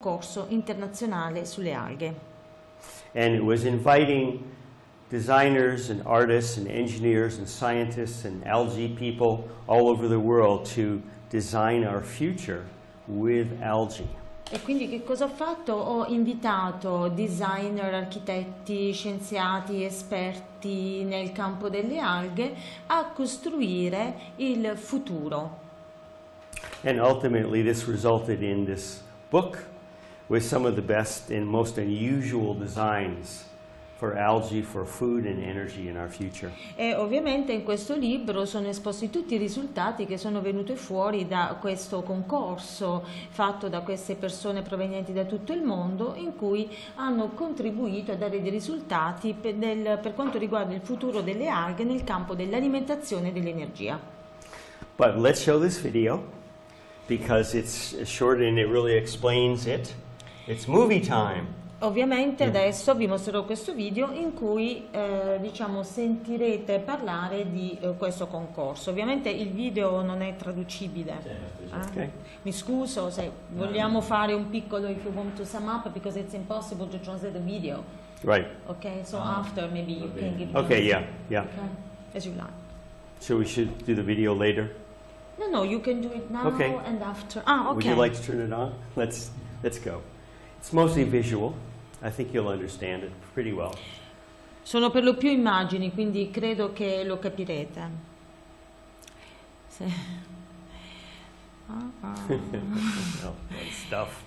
corso internazionale sulle alghe. And it was inviting designers and artists and engineers and scientists and algae people all over the world to design our future with algae. E quindi che cosa ho fatto? Ho invitato designer, architetti, scienziati, esperti nel campo delle alghe a costruire il futuro. And ultimately, this resulted in this book with some of the best and most unusual designs for algae, for food and energy in our future. E ovviamente in questo libro sono esposti tutti i risultati che sono venuti fuori da questo concorso fatto da queste persone provenienti da tutto il mondo in cui hanno contribuito a dare dei risultati per, del, per quanto riguarda il futuro delle alghe nel campo dell'alimentazione e dell'energia. But let's show this video because it's short and it really explains it. It's movie time. Ovviamente adesso vi mostrerò questo video in cui eh, diciamo, sentirete parlare di eh, questo concorso. Ovviamente il video non è traducibile. Ah, Ok. Mi scuso se vogliamo fare un piccolo if you want to sum up because it's impossible to translate the video. Right. Okay, so after maybe you can give Okay, yeah, yeah. Okay, as you like. So we should do the video later. No, no, you can do it now Okay. and after. Ah, Would okay. you like to turn it on? Let's let's go. It's mostly visual. I think you'll understand it pretty well. Sono per lo più immagini, quindi credo che lo capirete. Ah, ah. oh, fun stuff.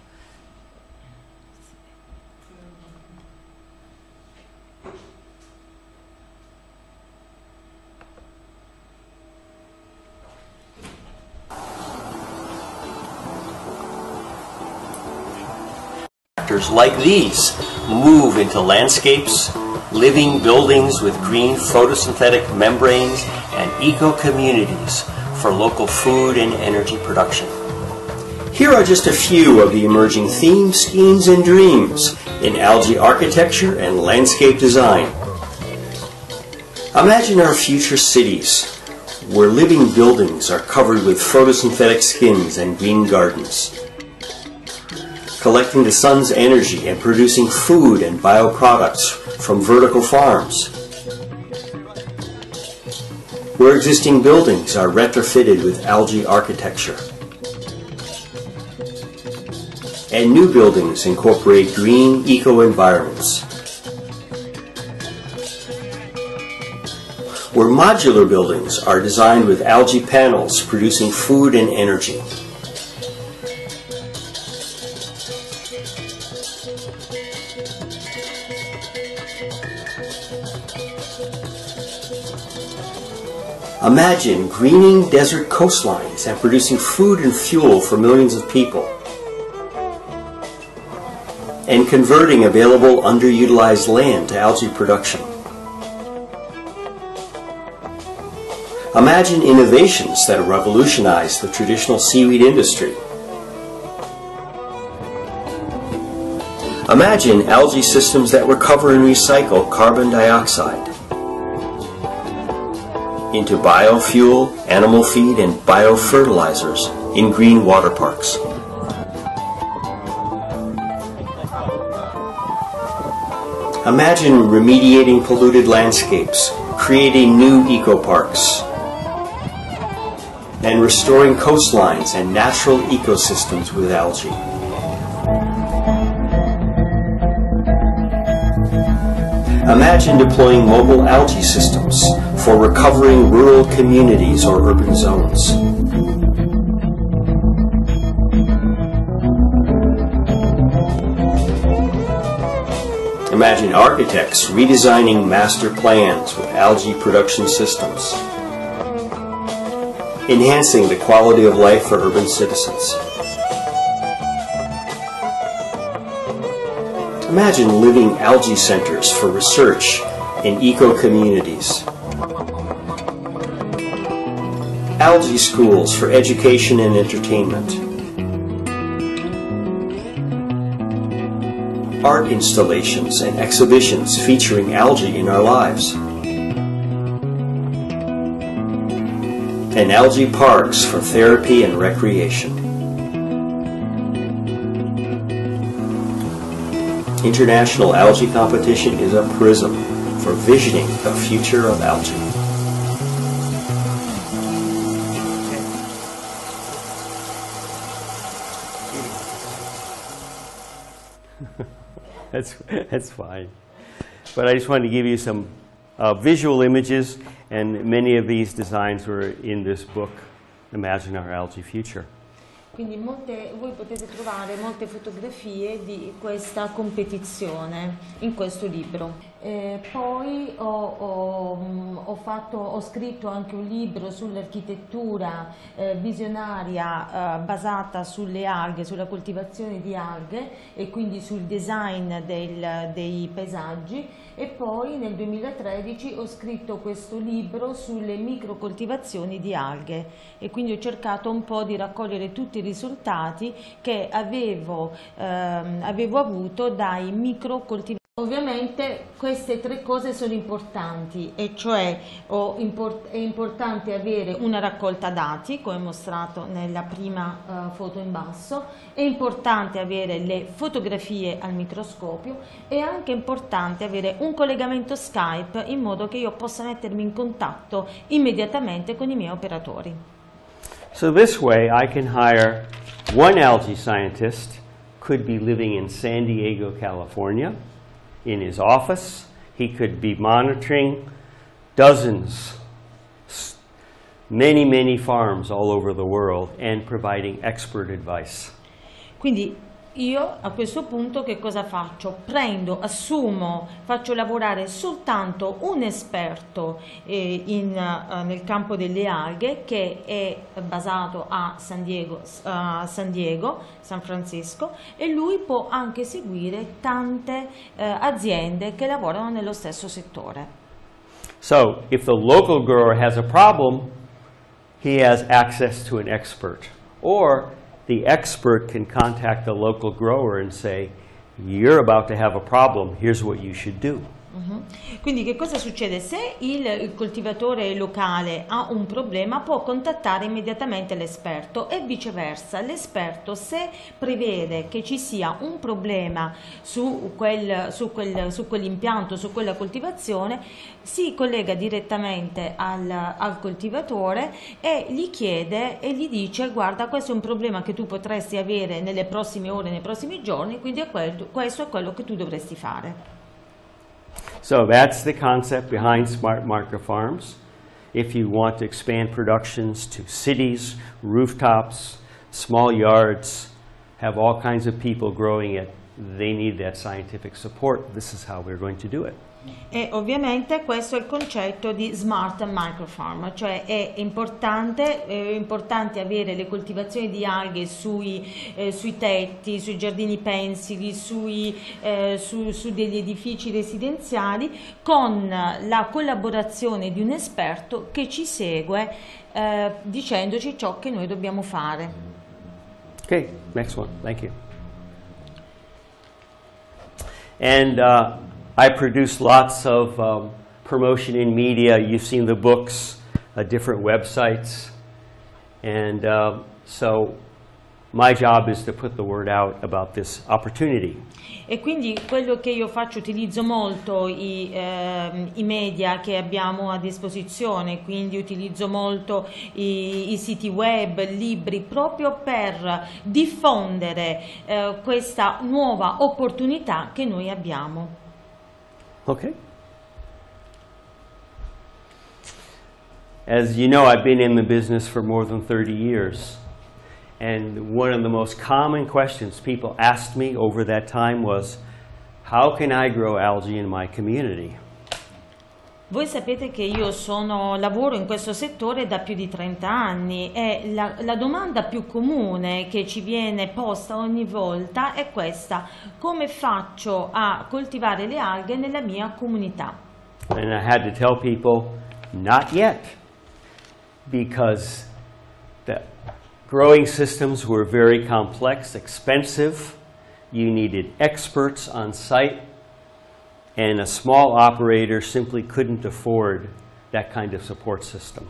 Factors like these move into landscapes, living buildings with green photosynthetic membranes, and eco communities for local food and energy production. Here are just a few of the emerging themes, schemes, and dreams in algae architecture and landscape design. Imagine our future cities where living buildings are covered with photosynthetic skins and green gardens collecting the sun's energy and producing food and bioproducts from vertical farms. Where existing buildings are retrofitted with algae architecture. And new buildings incorporate green eco environments. Where modular buildings are designed with algae panels producing food and energy. Imagine greening desert coastlines and producing food and fuel for millions of people. And converting available underutilized land to algae production. Imagine innovations that revolutionize the traditional seaweed industry. Imagine algae systems that recover and recycle carbon dioxide into biofuel, animal feed, and biofertilizers in green water parks. Imagine remediating polluted landscapes, creating new eco-parks, and restoring coastlines and natural ecosystems with algae. Imagine deploying mobile algae systems for recovering rural communities or urban zones. Imagine architects redesigning master plans with algae production systems, enhancing the quality of life for urban citizens. Imagine living algae centers for research in eco communities. Algae schools for education and entertainment. Art installations and exhibitions featuring algae in our lives. And algae parks for therapy and recreation. International Algae Competition is a prism for visioning the future of algae. that's, that's fine. But I just wanted to give you some uh, visual images, and many of these designs were in this book, Imagine Our Algae Future. Quindi molte, voi potete trovare molte fotografie di questa competizione in questo libro. Eh, poi ho, ho, mm, ho, fatto, ho, scritto anche un libro sull'architettura eh, visionaria eh, basata sulle alghe, sulla coltivazione di alghe e quindi sul design del, dei paesaggi e poi nel 2013 ho scritto questo libro sulle microcoltivazioni di alghe e quindi ho cercato un po' di raccogliere tutti i risultati che avevo, ehm, avevo avuto dai microcoltivazioni. Ovviamente queste tre cose sono importanti e cioè import è importante avere una raccolta dati come mostrato nella prima uh, foto in basso, è importante avere le fotografie al microscopio è anche importante avere un collegamento Skype in modo che io possa mettermi in contatto immediatamente con i miei operatori. So this way I can hire one algae scientist, could be living in San Diego, California, in his office. He could be monitoring dozens, many, many farms all over the world and providing expert advice. Quindi io a questo punto che cosa faccio? Prendo, assumo, faccio lavorare soltanto un esperto eh, in, uh, nel campo delle alghe che è basato a San Diego, uh, San, Diego San Francisco e lui può anche seguire tante uh, aziende che lavorano nello stesso settore. So, if the local grower has a problem, he has access to an expert. Or the expert can contact the local grower and say, you're about to have a problem, here's what you should do. Uh-huh. Quindi che cosa succede? Se il, il, coltivatore locale ha un problema può contattare immediatamente l'esperto e viceversa. L'esperto se prevede che ci sia un problema su, quel, su, quel, su quell'impianto, su quella coltivazione, si collega direttamente al, al, coltivatore e gli chiede e gli dice guarda questo è un problema che tu potresti avere nelle prossime ore, nei prossimi giorni, quindi è quello, questo è quello che tu dovresti fare. So that's the concept behind Smart Market Farms. If you want to expand productions to cities, rooftops, small yards, have all kinds of people growing it, they need that scientific support. This is how we're going to do it. E ovviamente questo è il concetto di smart microfarm, cioè è importante, è importante avere le coltivazioni di alghe sui, eh, sui tetti, sui giardini pensili, sui, eh, su, su, degli edifici residenziali con la collaborazione di un esperto che ci segue eh, dicendoci ciò che noi dobbiamo fare. Ok, next one, thank you. And uh, I produce lots of um, promotion in media. You've seen the books, uh, different websites. And uh, so my job is to put the word out about this opportunity. E quindi quello che io faccio, utilizzo molto i, eh, i, media che abbiamo a disposizione, quindi utilizzo molto i, i siti web, libri, proprio per diffondere eh, questa nuova opportunità che noi abbiamo. Okay. As you know, I've been in the business for more than 30 years. And one of the most common questions people asked me over that time was, how can I grow algae in my community? Voi sapete che io sono, lavoro in questo settore da più di 30 anni e la, la, domanda più comune che ci viene posta ogni volta è questa, come faccio a coltivare le alghe nella mia comunità? And I had to tell people, not yet, because the growing systems were very complex, expensive, you needed experts on site, and a small operator simply couldn't afford that kind of support system.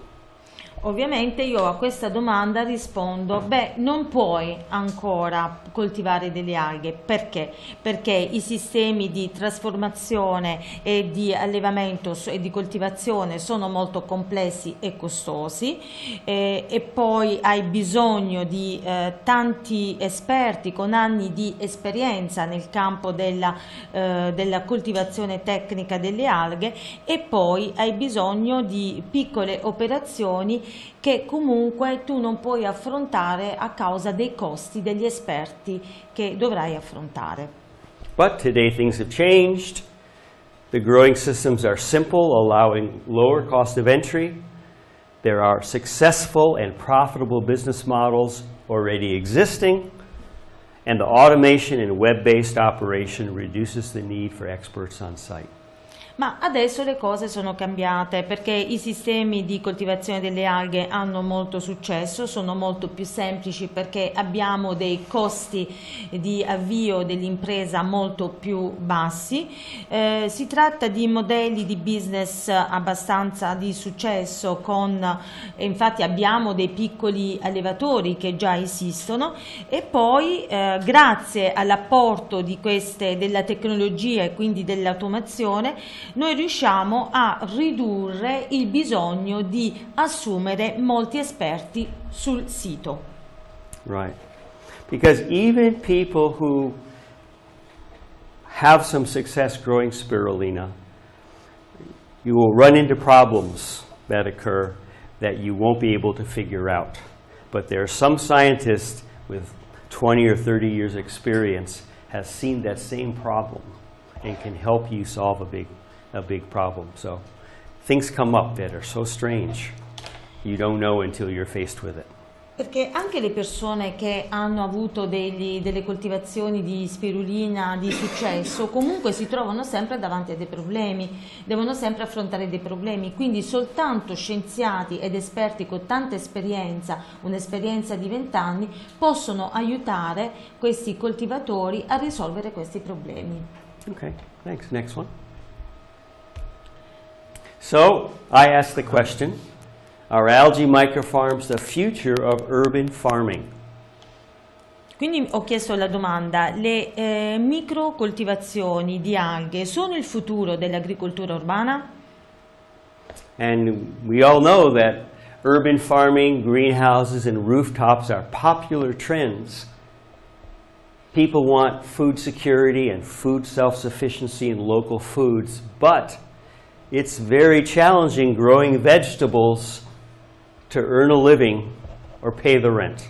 Ovviamente io a questa domanda rispondo, beh, non puoi ancora coltivare delle alghe, perché? Perché i sistemi di trasformazione e di allevamento e di coltivazione sono molto complessi e costosi eh, e poi hai bisogno di eh, tanti esperti con anni di esperienza nel campo della, eh, della coltivazione tecnica delle alghe e poi hai bisogno di piccole operazioni che comunque tu non puoi affrontare a causa dei costi degli esperti che dovrai affrontare. But today things have changed. The growing systems are simple, allowing lower cost of entry. There are successful and profitable business models already existing, and the automation and web-based operation reduces the need for experts on site. Ma adesso le cose sono cambiate perché i sistemi di coltivazione delle alghe hanno molto successo, sono molto più semplici perché abbiamo dei costi di avvio dell'impresa molto più bassi. Eh, si tratta di modelli di business abbastanza di successo con, eh, infatti abbiamo dei piccoli allevatori che già esistono e poi eh, grazie all'apporto della tecnologia e quindi dell'automazione noi riusciamo a ridurre il bisogno di assumere molti esperti sul sito. Right. Because even people who have some success growing spirulina, you will run into problems that occur that you won't be able to figure out. But there are some scientists with 20 or 30 years experience has seen that same problem and can help you solve a big a big problem. So things come up that are so strange, you don't know until you're faced with it. Perché anche le persone che hanno avuto degli, delle coltivazioni di spirulina di successo comunque si trovano sempre davanti a dei problemi, devono sempre affrontare dei problemi, quindi soltanto scienziati ed esperti con tanta esperienza, un'esperienza di vent'anni, possono aiutare questi coltivatori a risolvere questi problemi. Ok, thanks. Next one. So I asked the question, are algae microfarms the future of urban farming? Quindi ho chiesto la domanda, le eh, microcoltivazioni di alghe sono il futuro dell'agricoltura urbana? And we all know that urban farming, greenhouses and rooftops are popular trends. People want food security and food self-sufficiency in local foods, but it's very challenging growing vegetables to earn a living or pay the rent.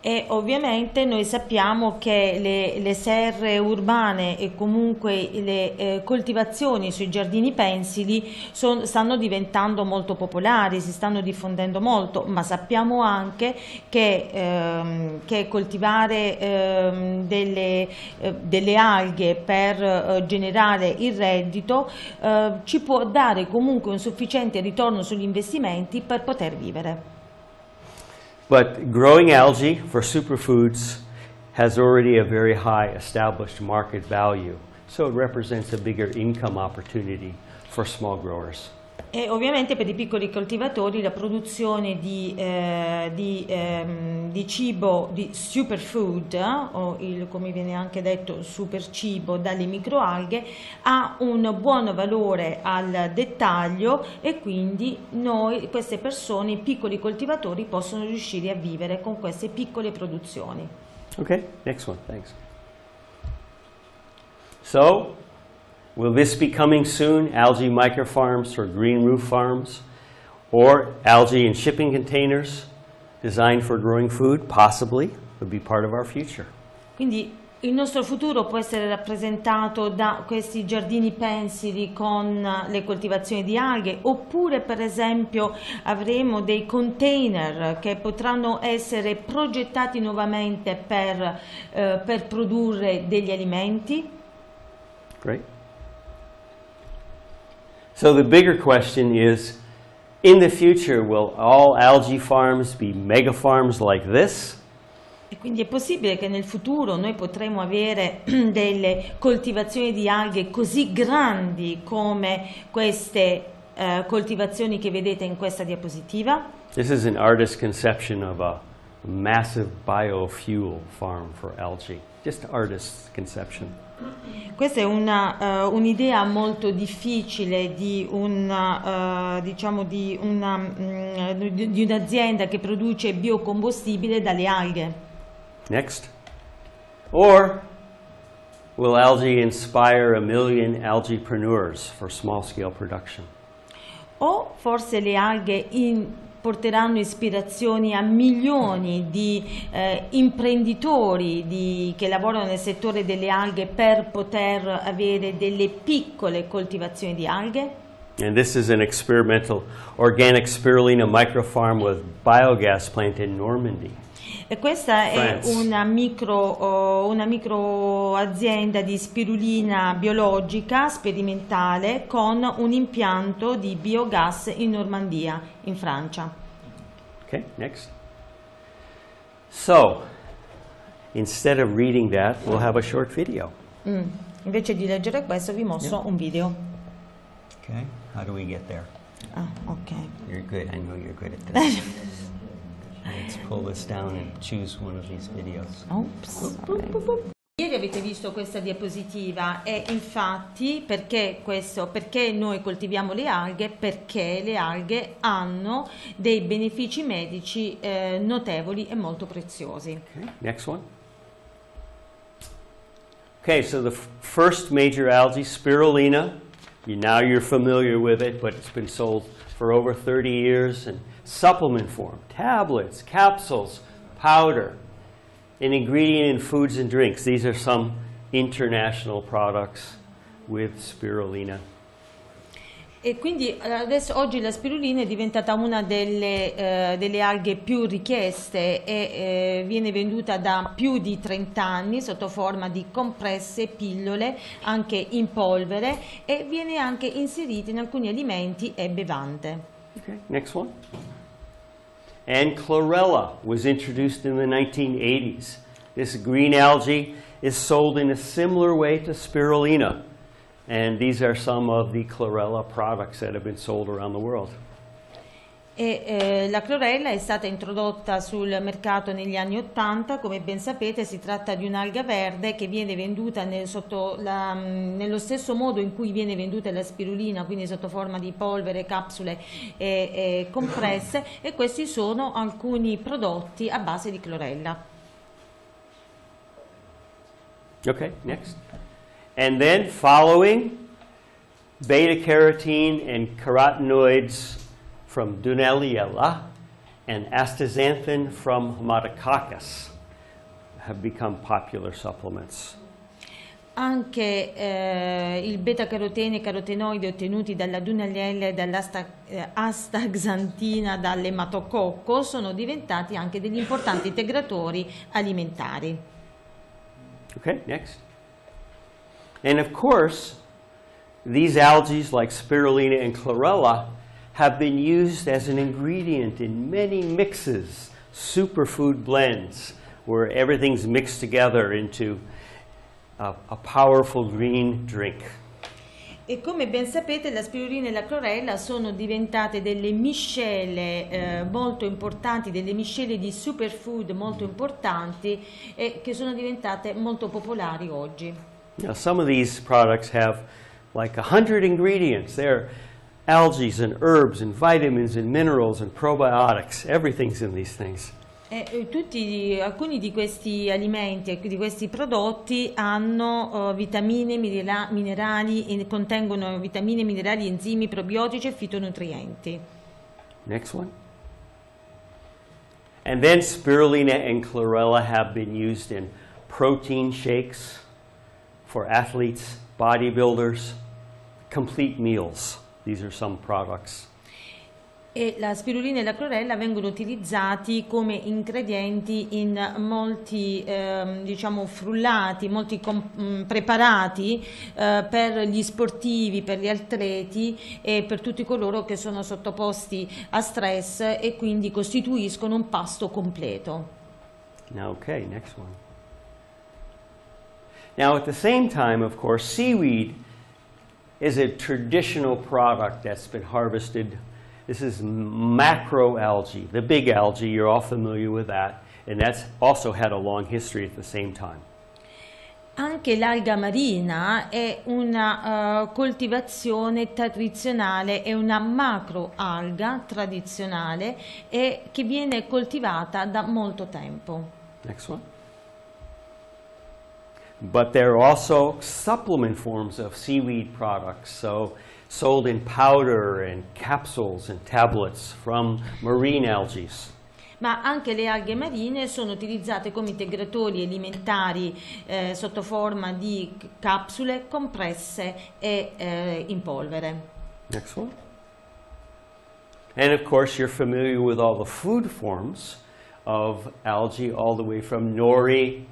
E ovviamente noi sappiamo che le, le serre urbane e comunque le eh, coltivazioni sui giardini pensili son, stanno diventando molto popolari, si stanno diffondendo molto, ma sappiamo anche che, ehm, che coltivare ehm, delle, eh, delle, alghe per eh, generare il reddito eh, ci può dare comunque un sufficiente ritorno sugli investimenti per poter vivere. But growing algae for superfoods has already a very high established market value. So it represents a bigger income opportunity for small growers. E ovviamente per i piccoli coltivatori la produzione di, eh, di, ehm, di cibo, di superfood, eh, o il, come viene anche detto super cibo dalle microalghe, ha un buon valore al dettaglio e quindi noi, queste persone, i piccoli coltivatori, possono riuscire a vivere con queste piccole produzioni. Ok, next one, thanks. So, Will this be coming soon? Algae microfarms for green roof farms? Or algae in shipping containers designed for growing food? Possibly. Would be part of our future. Quindi il nostro futuro può essere rappresentato da questi giardini pensili con le coltivazioni di alghe oppure per esempio avremo dei container che potranno essere progettati nuovamente per, eh, per produrre degli alimenti. Great. So the bigger question is, in the future, will all algae farms be mega farms like this? E quindi è possibile che nel futuro noi potremo avere delle coltivazioni di alghe così grandi come queste eh, coltivazioni che vedete in questa diapositiva. This is an artist's conception of a massive biofuel farm for algae. Just artist's conception. Questa è una, eh, un'idea molto difficile di, una, eh, diciamo di, una, mm, di- di un'azienda che produce biocombustibile dalle alghe. Next. Or will algae inspire a million algaepreneurs for small scale production? O forse le alghe in- porteranno ispirazioni a milioni di eh, imprenditori di- che lavorano nel settore delle alghe per poter avere delle piccole coltivazioni di alghe? And this is an experimental organic spirulina microfarm with biogas plant in Normandy. E questa è France. una micro, oh, una micro azienda di spirulina biologica sperimentale con un impianto di biogas in Normandia, in Francia. Okay, next. So, instead of reading that, we'll have a short video. Mm. Invece di leggere questo vi mostro un video. Okay, how do we get there? Ah, ok. You're good. I know you're good at this. Let's pull this down and choose one of these videos. Ops. Ieri avete visto questa diapositiva e infatti perché, questo, perché noi coltiviamo le alghe? Perché le alghe hanno dei benefici medici eh, notevoli e molto preziosi. Okay, next one. Okay, so the first major algae, spirulina, you, now you're familiar with it, but it's been sold for over 30 years in supplement form, tablets, capsules, powder, an ingredient in foods and drinks. These are some international products with spirulina. E quindi adesso oggi la spirulina è diventata una delle, eh, delle alghe più richieste e eh, viene venduta da più di 30 anni sotto forma di compresse, pillole, anche in polvere e viene anche inserita in alcuni alimenti e bevande. Okay, next one. And chlorella was introduced in the 1980s. This green algae is sold in a similar way to spirulina. And these are some of the chlorella products that have been sold around the world. E, eh, la clorella è stata introdotta sul mercato negli anni 80, come ben sapete si tratta di un'alga verde che viene venduta nel- la- mh, nello stesso modo in cui viene venduta la spirulina, quindi sotto forma di polvere, capsule e, e compresse e questi sono alcuni prodotti a base di clorella. Okay, next. And then following beta carotene and carotenoids from Dunaliella and astaxanthin from Haematococcus have become popular supplements. Anche eh, il beta-carotene e carotenoidi ottenuti dalla dunaliella e dall'astaxantina dall'ematococco sono diventati anche degli importanti integratori alimentari. Okay, next. And of course, these algae, like spirulina and chlorella, have been used as an ingredient in many mixes, superfood blends, where everything's mixed together into a, a powerful green drink. E come ben sapete la spirulina e la clorella sono diventate delle miscele eh, molto importanti, delle miscele di superfood molto importanti e che sono diventate molto popolari oggi. Now, some of these products have like a hundred ingredients. They're algae and herbs and vitamins and minerals and probiotics. Everything's in these things. E, eh, tutti, alcuni di questi alimenti di questi prodotti hanno eh, vitamine, minera- minerali, e contengono vitamine, minerali, enzimi, probiotici e fitonutrienti. Next one. And then spirulina and chlorella have been used in protein shakes for athletes, bodybuilders, complete meals. These are some products. E la spirulina e la clorella vengono utilizzati come ingredienti in molti ehm, diciamo frullati, molti mh, preparati eh, per gli sportivi, per gli atleti e per tutti coloro che sono sottoposti a stress e quindi costituiscono un pasto completo. Now, okay, next one. Now, at the same time, of course, seaweed is a traditional product that's been harvested. This is macroalgae, the big algae. You're all familiar with that. And that's also had a long history at the same time. Anche l'alga marina è una uh, coltivazione tradizionale, è una macroalga tradizionale e che viene coltivata da molto tempo. Next one. But there are also supplement forms of seaweed products, so sold in powder and capsules and tablets from marine algae. ma anche le alghe marine sono utilizzate come integratori alimentari eh, sotto forma di capsule, compresse e eh, in polvere. Next one. And of course you're familiar with all the food forms of algae all the way from nori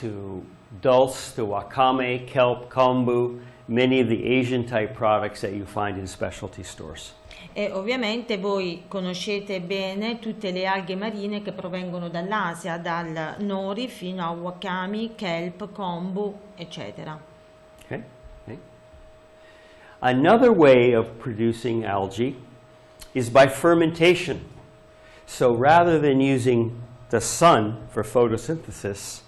to dulse to wakame, kelp, kombu, many of the Asian type products that you find in specialty stores. E ovviamente voi conoscete bene tutte le alghe marine che provengono dall'Asia, dal nori fino a wakami, kelp, kombu, eccetera. Okay. okay. Another way of producing algae is by fermentation. So rather than using the sun for photosynthesis,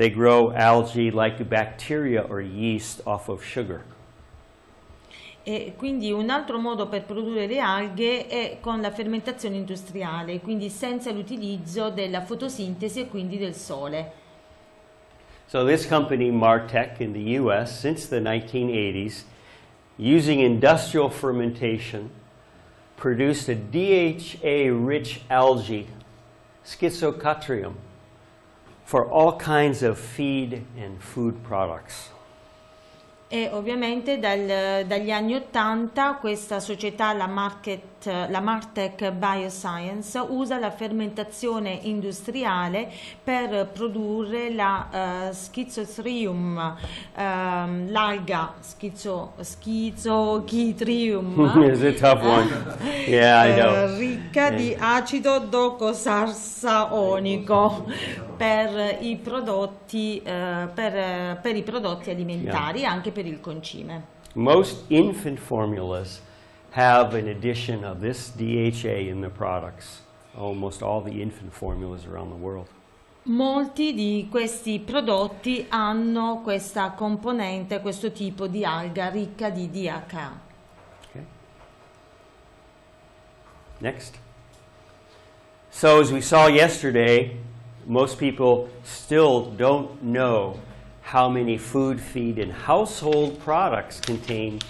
they grow algae like bacteria or yeast off of sugar. E quindi un altro modo per produrre le alghe è con la fermentazione industriale, quindi senza l'utilizzo della fotosintesi e quindi del sole. So this company, Martech, in the US, since the 1980s, using industrial fermentation, produced a DHA-rich algae, Schizocatrium, for all kinds of feed and food products. E ovviamente dal, dagli anni 80 questa società, la, Market, la Martech Bioscience, usa la fermentazione industriale per produrre la uh, Schizothrium, uh, l'alga schizo, Schizochitrium, It's a. Yeah, uh, ricca di acido docosarsaonico per i prodotti, per, per i prodotti alimentari, Yeah. anche per il concime. Most infant formulas have an addition of this DHA in the products. Almost all the infant formulas around the world. Molti di questi prodotti hanno questa componente, questo tipo di alga ricca di DHA. Okay. Next. So, as we saw yesterday, most people still don't know how many food, feed, and household products contain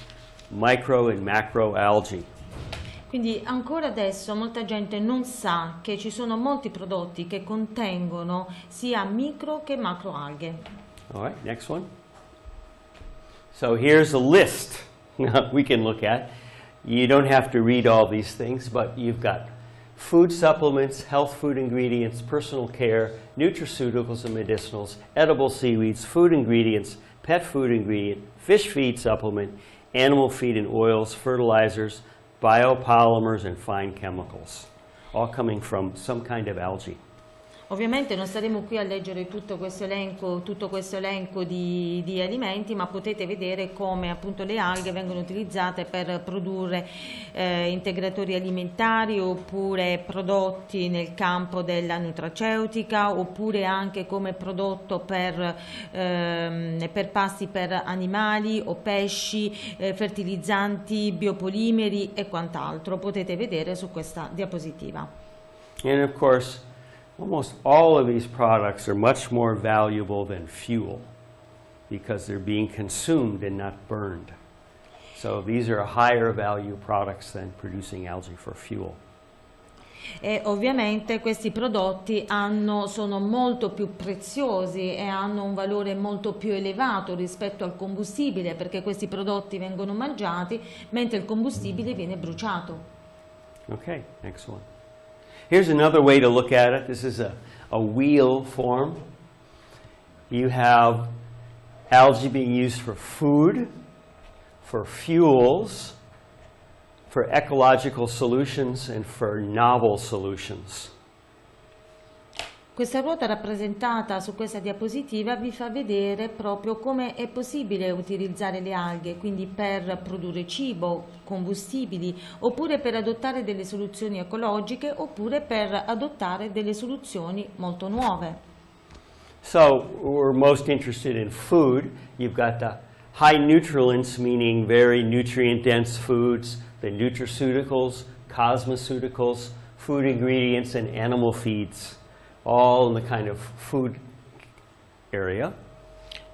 micro and macro algae. Quindi ancora adesso molta gente non sa che ci sono molti prodotti che contengono sia micro che macro alghe. All right, next one. So here's a list we can look at. You don't have to read all these things, but you've got food supplements, health food ingredients, personal care, nutraceuticals and medicinals, edible seaweeds, food ingredients, pet food ingredient, fish feed supplement, animal feed and oils, fertilizers, biopolymers, and fine chemicals, all coming from some kind of algae. Ovviamente non staremo qui a leggere tutto questo elenco, tutto questo elenco di, di alimenti, ma potete vedere come appunto le alghe vengono utilizzate per produrre eh, integratori alimentari oppure prodotti nel campo della nutraceutica oppure anche come prodotto per, ehm, per pasti per animali o pesci, eh, fertilizzanti, biopolimeri e quant'altro. Potete vedere su questa diapositiva. And of course, almost all of these products are much more valuable than fuel because they're being consumed and not burned. So these are higher value products than producing algae for fuel. E ovviamente questi prodotti hanno, sono molto più preziosi e hanno un valore molto più elevato rispetto al combustibile perché questi prodotti vengono mangiati mentre il combustibile viene bruciato. Okay, next one. Here's another way to look at it. This is a, a wheel form. You have algae being used for food, for fuels, for ecological solutions, and for novel solutions. Questa ruota rappresentata su questa diapositiva vi fa vedere proprio come è possibile utilizzare le alghe, quindi per produrre cibo, combustibili, oppure per adottare delle soluzioni ecologiche, oppure per adottare delle soluzioni molto nuove. So we're most interested in food. You've got the high nutrients, meaning very nutrient-dense foods, the nutraceuticals, cosmeceuticals, food ingredients, and animal feeds, all in the kind of food area.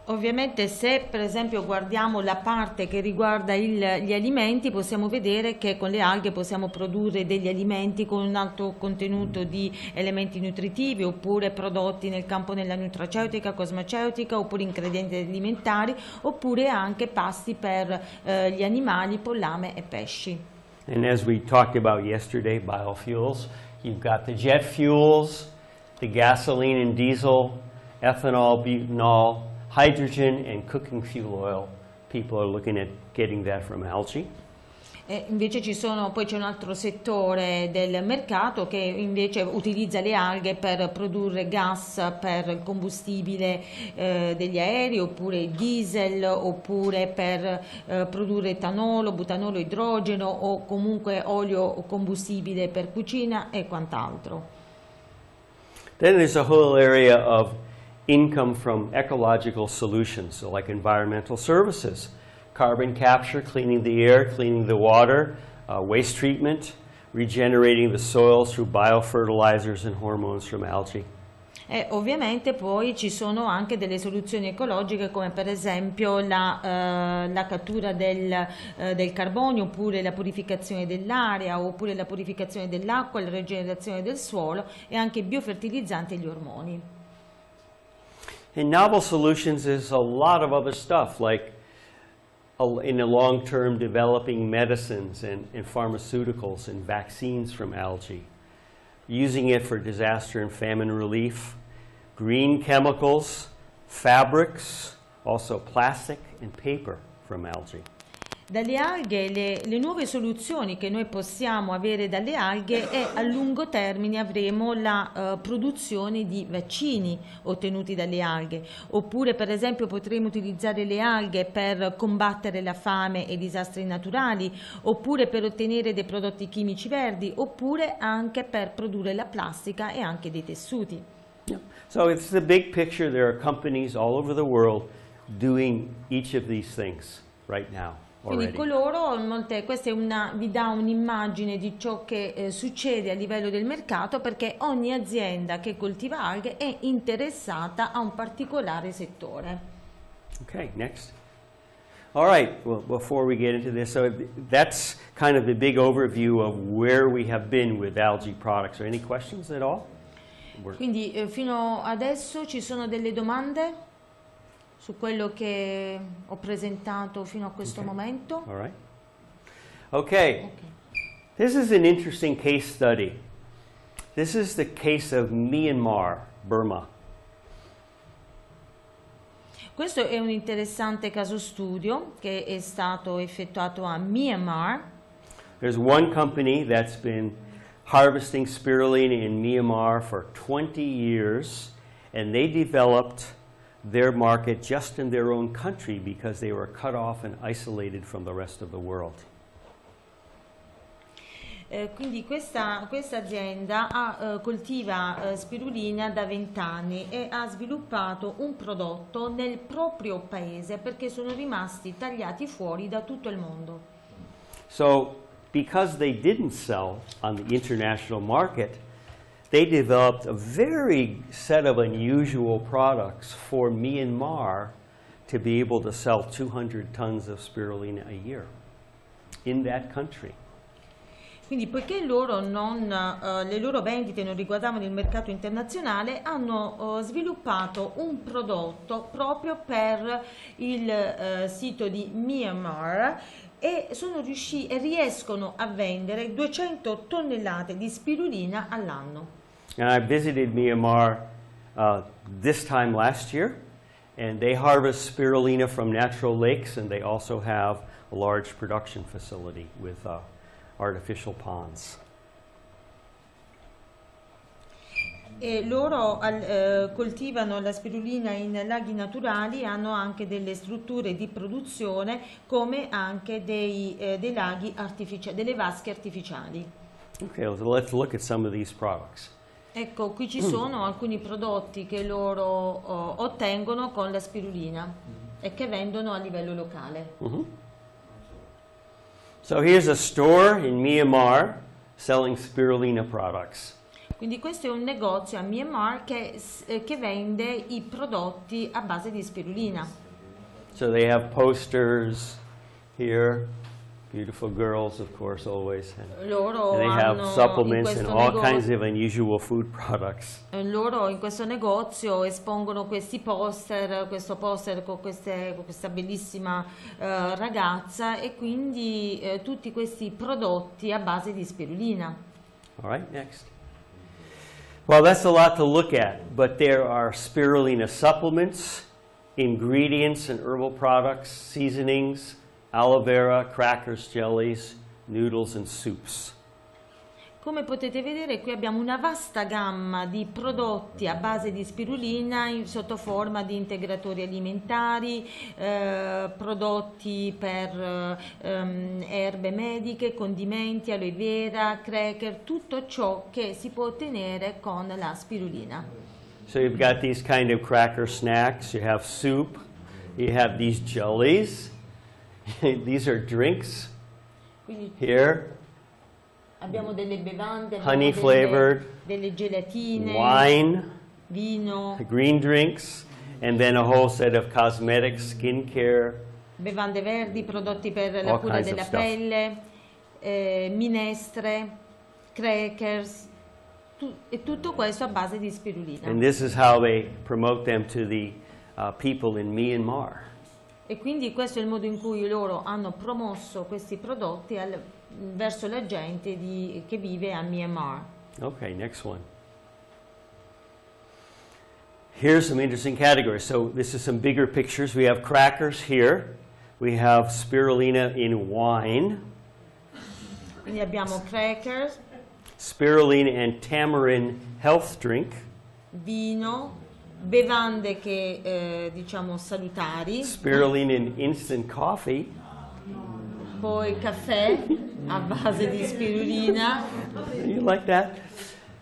Ovviamente se per esempio guardiamo la parte che riguarda il- gli alimenti possiamo vedere che con le alghe possiamo produrre degli alimenti con un alto contenuto di elementi nutritivi oppure prodotti nel campo della nutraceutica, cosmeceutica oppure ingredienti alimentari oppure anche pasti per eh, gli animali, pollame e pesci. And as we talked about yesterday, biofuels, you've got the jet fuels, the gasoline and diesel, ethanol, butanol, hydrogen, and cooking fuel oil. People are looking at getting that from algae. E invece ci sono, poi c'è un altro settore del mercato che invece utilizza le alghe per produrre gas per il combustibile eh, degli aerei oppure diesel oppure per eh, produrre etanolo, butanolo, idrogeno o comunque olio combustibile per cucina e quant'altro. Then there's a whole area of income from ecological solutions, so like environmental services, carbon capture, cleaning the air, cleaning the water, uh, waste treatment, regenerating the soil through biofertilizers and hormones from algae. E ovviamente poi ci sono anche delle soluzioni ecologiche come per esempio la, eh, la cattura del, eh, del carbonio oppure la purificazione dell'aria oppure la purificazione dell'acqua, la rigenerazione del suolo e anche i biofertilizzanti e gli ormoni. And novel solutions is a lot of other stuff, like in the long term, developing medicines and, and pharmaceuticals and vaccines from algae, using it for disaster and famine relief, green chemicals, fabrics, also plastic and paper from algae. Dalle alghe, le, le nuove soluzioni che noi possiamo avere dalle alghe è a lungo termine avremo la eh, produzione di vaccini ottenuti dalle alghe, oppure per esempio potremo utilizzare le alghe per combattere la fame e i disastri naturali, oppure per ottenere dei prodotti chimici verdi, oppure anche per produrre la plastica e anche dei tessuti. Yeah. So it's the big picture. There are companies all over the world doing each of these things right now Quindi already. coloro, molte, questa è una, vi dà un'immagine di ciò che eh, succede a livello del mercato perché ogni azienda che coltiva alghe è interessata a un particolare settore. Okay, next. All right, well, before we get into this, so that's kind of the big overview of where we have been with algae products. Are any questions at all? Quindi eh, fino adesso ci sono delle domande su quello che ho presentato fino a questo Ok. momento? All right. Okay, Ok. this is an interesting case study. This is the case of Myanmar, Burma. Questo è un interessante caso studio che è stato effettuato a Myanmar. There's one company that's been harvesting spirulina in Myanmar for 20 years, and they developed their market just in their own country because they were cut off and isolated from the rest of the world. Eh, quindi questa, questa azienda ha, eh, coltiva eh, spirulina da 20 anni e ha sviluppato un prodotto nel proprio paese perché sono rimasti tagliati fuori da tutto il mondo. So, because they didn't sell on the international market, they developed a very set of unusual products for Myanmar to be able to sell 200 tons of spirulina a year in that country. Quindi poiché loro non, eh, le loro vendite non riguardavano il mercato internazionale, hanno eh, sviluppato un prodotto proprio per il eh, sito di Myanmar e sono riusci- e riescono a vendere 200 tonnellate di spirulina all'anno. And I visited Myanmar uh, this time last year, and they harvest spirulina from natural lakes, and they also have a large production facility with uh, artificial ponds. E loro eh, coltivano la spirulina in laghi naturali, hanno anche delle strutture di produzione come anche dei, eh, dei laghi artificia- delle vasche artificiali. Okay, so let's look at some of these products. Ecco, qui ci sono alcuni prodotti che loro oh, ottengono con la spirulina e che vendono a livello locale. So here's a store in Myanmar selling spirulina products. Quindi questo è un negozio a Myanmar che, eh, che vende i prodotti a base di spirulina. So they have posters here, beautiful girls, of course, always. And Loro they have supplements and all kinds of unusual food products. Eh, Loro in questo negozio espongono questi poster, questo poster con, queste- con questa bellissima eh, ragazza e quindi eh, tutti questi prodotti a base di spirulina. All right, next. Well, that's a lot to look at, but there are spirulina supplements, ingredients and herbal products, seasonings, aloe vera, crackers, jellies, noodles, and soups. Come potete vedere qui abbiamo una vasta gamma di prodotti a base di spirulina in- sotto forma di integratori alimentari, eh, prodotti per eh, ehm, erbe mediche, condimenti, aloe vera, cracker, tutto ciò che si può ottenere con la spirulina. So you've got these kind of cracker snacks, you have soup, you have these jellies, these are drinks here, abbiamo delle bevande, abbiamo Honey delle, flavored, delle gelatine, wine, vino, green drinks, and then a whole set of cosmetics, skincare, bevande verdi, prodotti per la cura della pelle, eh, minestre, crackers, tu- e tutto questo a base di spirulina. And this is how they promote them to the uh, people in Myanmar. E quindi questo è il modo in cui loro hanno promosso questi prodotti al- verso la gente di- che vive a Myanmar. Okay, next one. Here's some interesting categories. So this is some bigger pictures. We have crackers here. We have spirulina in wine, Quindi abbiamo crackers, spirulina and tamarind health drink, vino, bevande che eh, diciamo salutari, spirulina in instant coffee, poi caffè a base di spirulina, You like that?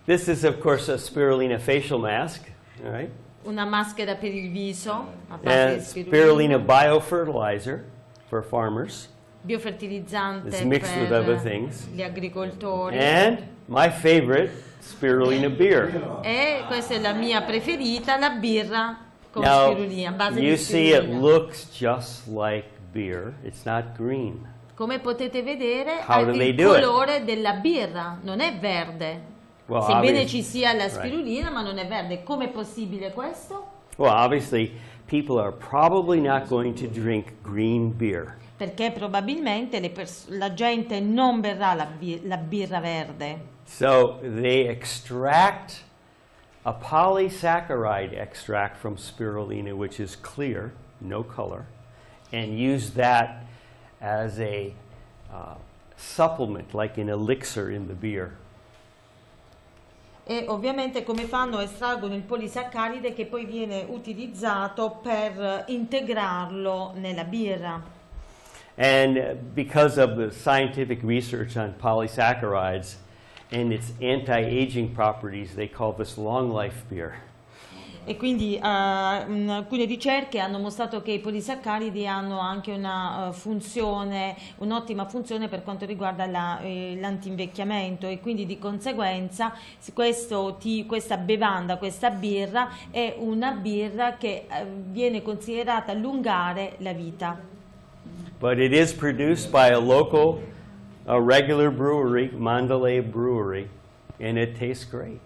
This is, of course, a spirulina facial mask, all right? una maschera per il viso a base And di spirulina spirulina, biofertilizer for farmers. biofertilizzante It's mixed with other things. gli agricoltori. And my favorite, spirulina beer. E questa è la mia preferita, la birra con Now, spirulina, a base you di see it looks just like beer. It's not green. Come potete vedere, How il colore della birra, non è verde. Well, Sebbene ci sia la right. spirulina, ma non è verde. Com'è possibile questo? Well, obviously, people are probably not going to drink green beer. Perché probabilmente la gente non berrà la, bi- la birra verde. So they extract a polysaccharide extract from spirulina, which is clear, no color, and use that as a uh, supplement, like an elixir in the beer. E ovviamente come fanno? Estraggono il polisaccaride che poi viene utilizzato per integrarlo nella birra. And because of the scientific research on polysaccharides and its anti aging properties, they call this long life beer. E quindi mh, alcune ricerche hanno mostrato che i polisaccaridi hanno anche una eh, funzione, un'ottima funzione per quanto riguarda la, eh, l'antinvecchiamento e quindi di conseguenza ti- questa bevanda, questa birra è una birra che eh, viene considerata allungare la vita. But it is produced by a local, a regular brewery, Mandalay Brewery, and it tastes great.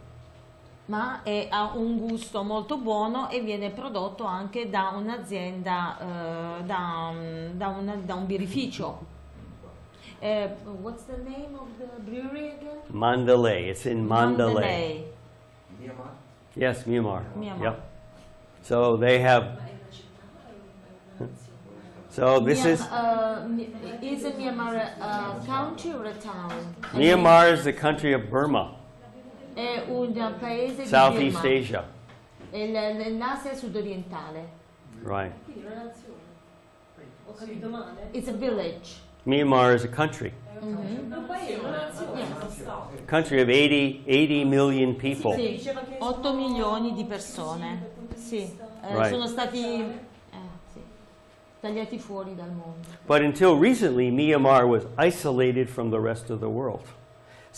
Ma è- ha un gusto molto buono e viene prodotto anche da un'azienda, eh, da, un- da una- da un birrificio. Eh, what's the name of the brewery again? Mandalay, it's in Mandalay. Myanmar? Yes, Myanmar. Myanmar. Yep. So they have. So this Myan- is uh, is it Myanmar a country or a town? Myanmar is the country of Burma. È un paese di Southeast Birma. Asia. L'Asia sudorientale. Right. Quindi una nazione. Ho capito male? It's a village. Myanmar is a country. Uno stato. Country of 80, 80 million people. Sì, Diceva che 8 sono milioni di persone. di Sì, eh, Right. sono stati eh, sì, tagliati fuori dal mondo. But until recently, Myanmar was isolated from the rest of the world.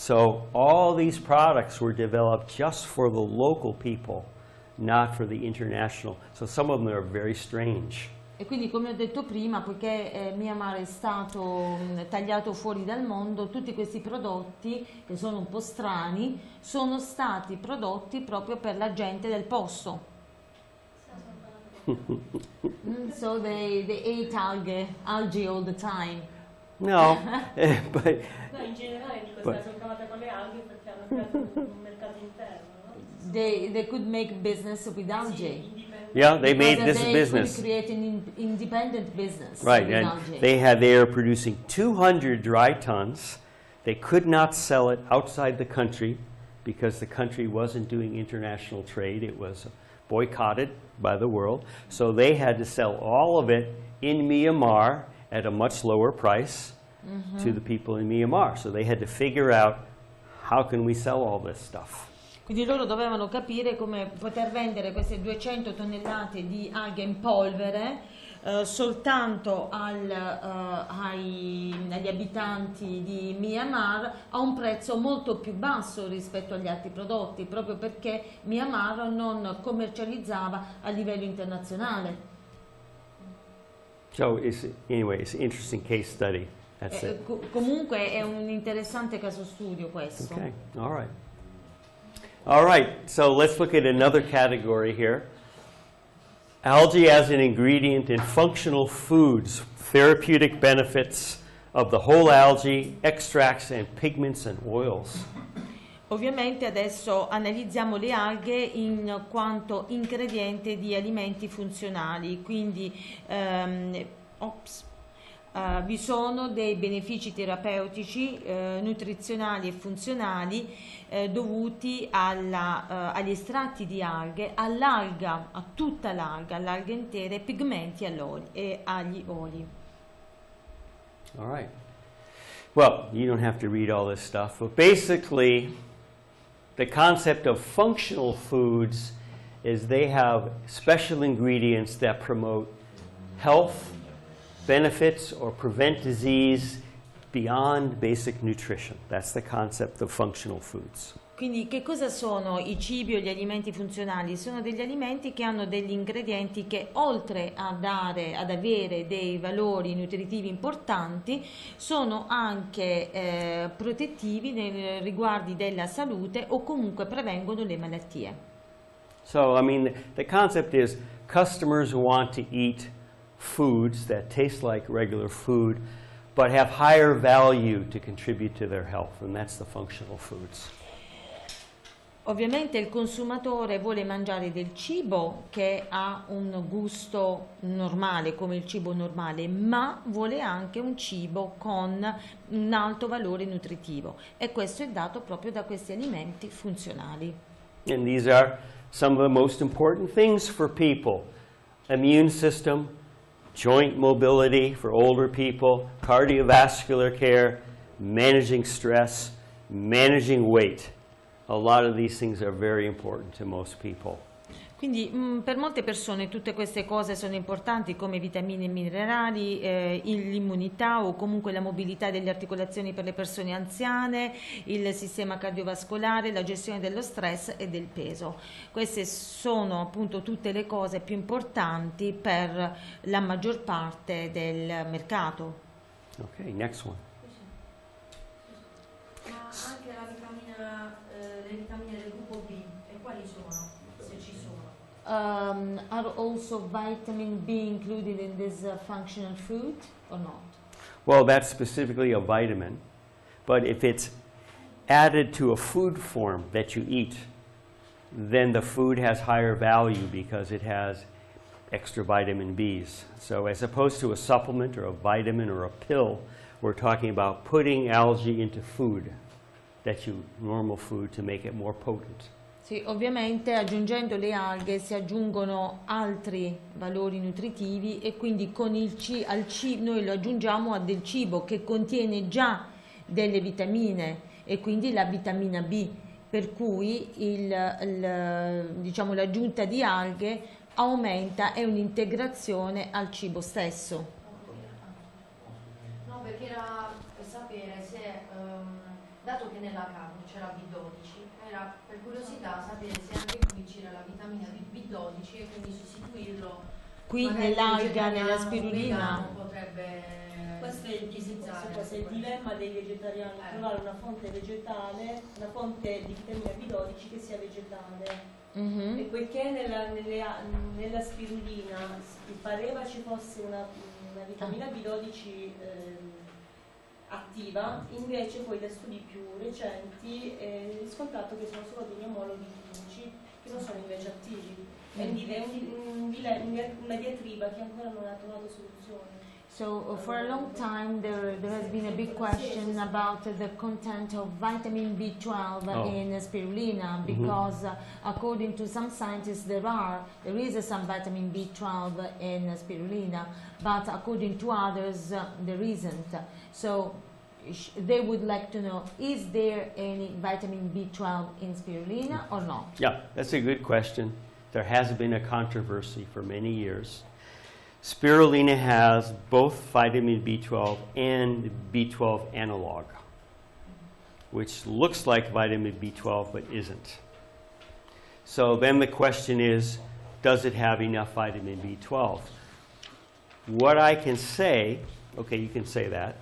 So all these products were developed just for the local people, not for the international. So some of them are very strange. E quindi, come ho detto prima, poiché eh, Myanmar è stato mh, tagliato fuori dal mondo, tutti questi prodotti, che sono un po' strani, sono stati prodotti proprio per la gente del posto. Mm, so they, they ate algae, algae all the time. No, eh, but No, in generale dico, But- sono cavata con le alghe perché hanno creato un mercato interno, no? They, they could make business with algae. Sì, indipendente. yeah, they made Because this they business. could create an in- independent business Right, with and algae. they had they are producing 200 dry tons. They could not sell it outside the country because the country wasn't doing international trade. It was boycotted by the world. So they had to sell all of it in Myanmar at a much lower price to the people in Myanmar. So they had to figure out how can we sell all this stuff. Quindi loro dovevano capire come poter vendere queste 200 tonnellate di alghe in polvere eh, soltanto al, eh, ai- agli abitanti di Myanmar a un prezzo molto più basso rispetto agli altri prodotti, proprio perché Myanmar non commercializzava a livello internazionale. So it's, anyway, it's an interesting case study. That's Eh, it. comunque è un interessante caso studio questo. Okay, all right. All right, so let's look at another category here. Algae as an ingredient in functional foods, therapeutic benefits of the whole algae, extracts and pigments and oils. Ovviamente adesso analizziamo le alghe in quanto ingrediente di alimenti funzionali, quindi ehm, ops, eh, vi sono dei benefici terapeutici, eh, nutrizionali e funzionali eh, dovuti alla, eh, agli estratti di alghe, all'alga, a tutta l'alga, all'alga intera, e pigmenti e agli oli. All right. Well, you don't have to read all this stuff, but basically, the concept of functional foods is they have special ingredients that promote health, benefits, or prevent disease beyond basic nutrition. That's the concept of functional foods. Quindi che cosa sono i cibi o gli alimenti funzionali? Sono degli alimenti che hanno degli ingredienti che oltre a dare, ad avere dei valori nutritivi importanti, sono anche eh, protettivi nei riguardi della salute o comunque prevengono le malattie. So, I mean, the concept is customers want to eat foods that taste like regular food but have higher value to contribute to their health, and that's the functional foods. Ovviamente il consumatore vuole mangiare del cibo che ha un gusto normale, come il cibo normale, ma vuole anche un cibo con un alto valore nutritivo e questo è dato proprio da questi alimenti funzionali. And these are some of the most important things for people immune system, joint mobility for older people, cardiovascular care, managing stress, managing weight. A lot of these things are very important to most people. Quindi mh, per molte persone tutte queste cose sono importanti come vitamine e minerali, eh, l'immunità o comunque la mobilità delle articolazioni per le persone anziane, il sistema cardiovascolare, la gestione dello stress e del peso. Queste sono appunto tutte le cose più importanti per la maggior parte del mercato. Okay, next one. Um, are also vitamin B included in this uh, functional food or not? Well, that's specifically a vitamin, but if it's added to a food form that you eat, then the food has higher value because it has extra vitamin Bs. So, as opposed to a supplement or a vitamin or a pill, we're talking about putting algae into food. that you normal food to make it more potent. Sì, ovviamente aggiungendo le alghe si aggiungono altri valori nutritivi e quindi con il ci- al ci- noi lo aggiungiamo a del cibo che contiene già delle vitamine e quindi la vitamina B, per cui il- il, diciamo, l'aggiunta di alghe aumenta, è un'integrazione al cibo stesso. No, perché era per sapere se, ehm, dato che nella carne c'era B12, era per curiosità sapere se anche qui c'era la vitamina B12 e quindi sostituirlo. Qui nell'alga, nella spirulina, Potrebbe Questo è il, questo è il dilemma dei vegetariani, Eh. trovare una fonte vegetale, una fonte di vitamina B12 che sia vegetale. Mhm. E poiché nella, nelle nella spirulina pareva ci fosse una, una vitamina B12 ehm, attiva, invece poi da studi più recenti è riscontrato che sono solo degli omologhi chimici che non sono invece attivi. È un, dile- un, di- un dile- una diatriba che ancora non ha trovato soluzione. So uh, for a long time there, there has been a big question about uh, the content of vitamin B12 Oh. in spirulina because uh, according to some scientists there are there is uh, some vitamin B12 in spirulina but according to others uh, there isn't. So they would like to know is there any vitamin B12 in spirulina or not? Yeah, that's a good question. There has been a controversy for many years. Spirulina has both vitamin B12 and B12 analog, which looks like vitamin B12 but isn't. So then the question is does it have enough vitamin B12? What I can say, okay, you can say that.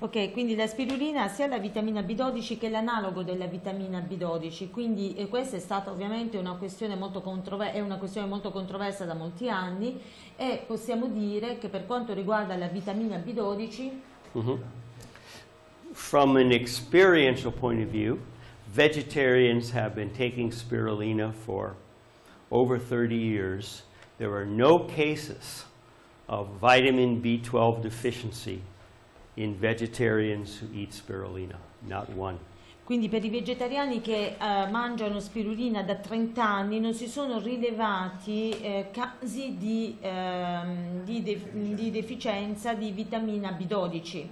Ok, quindi la spirulina sia la vitamina B12 che l'analogo della vitamina B12, quindi eh, questa è stata ovviamente una questione, è una questione molto controversa da molti anni e possiamo dire che per quanto riguarda la vitamina B12, Mhm. From an experiential point of view, vegetarians have been taking spirulina for over 30 years. There are no cases of vitamin B12 deficiency in vegetarians who eat spirulina, not one. quindi per i vegetariani che eh, mangiano spirulina da 30 anni non si sono rilevati eh, casi di, ehm, di def- di deficienza di vitamina B12.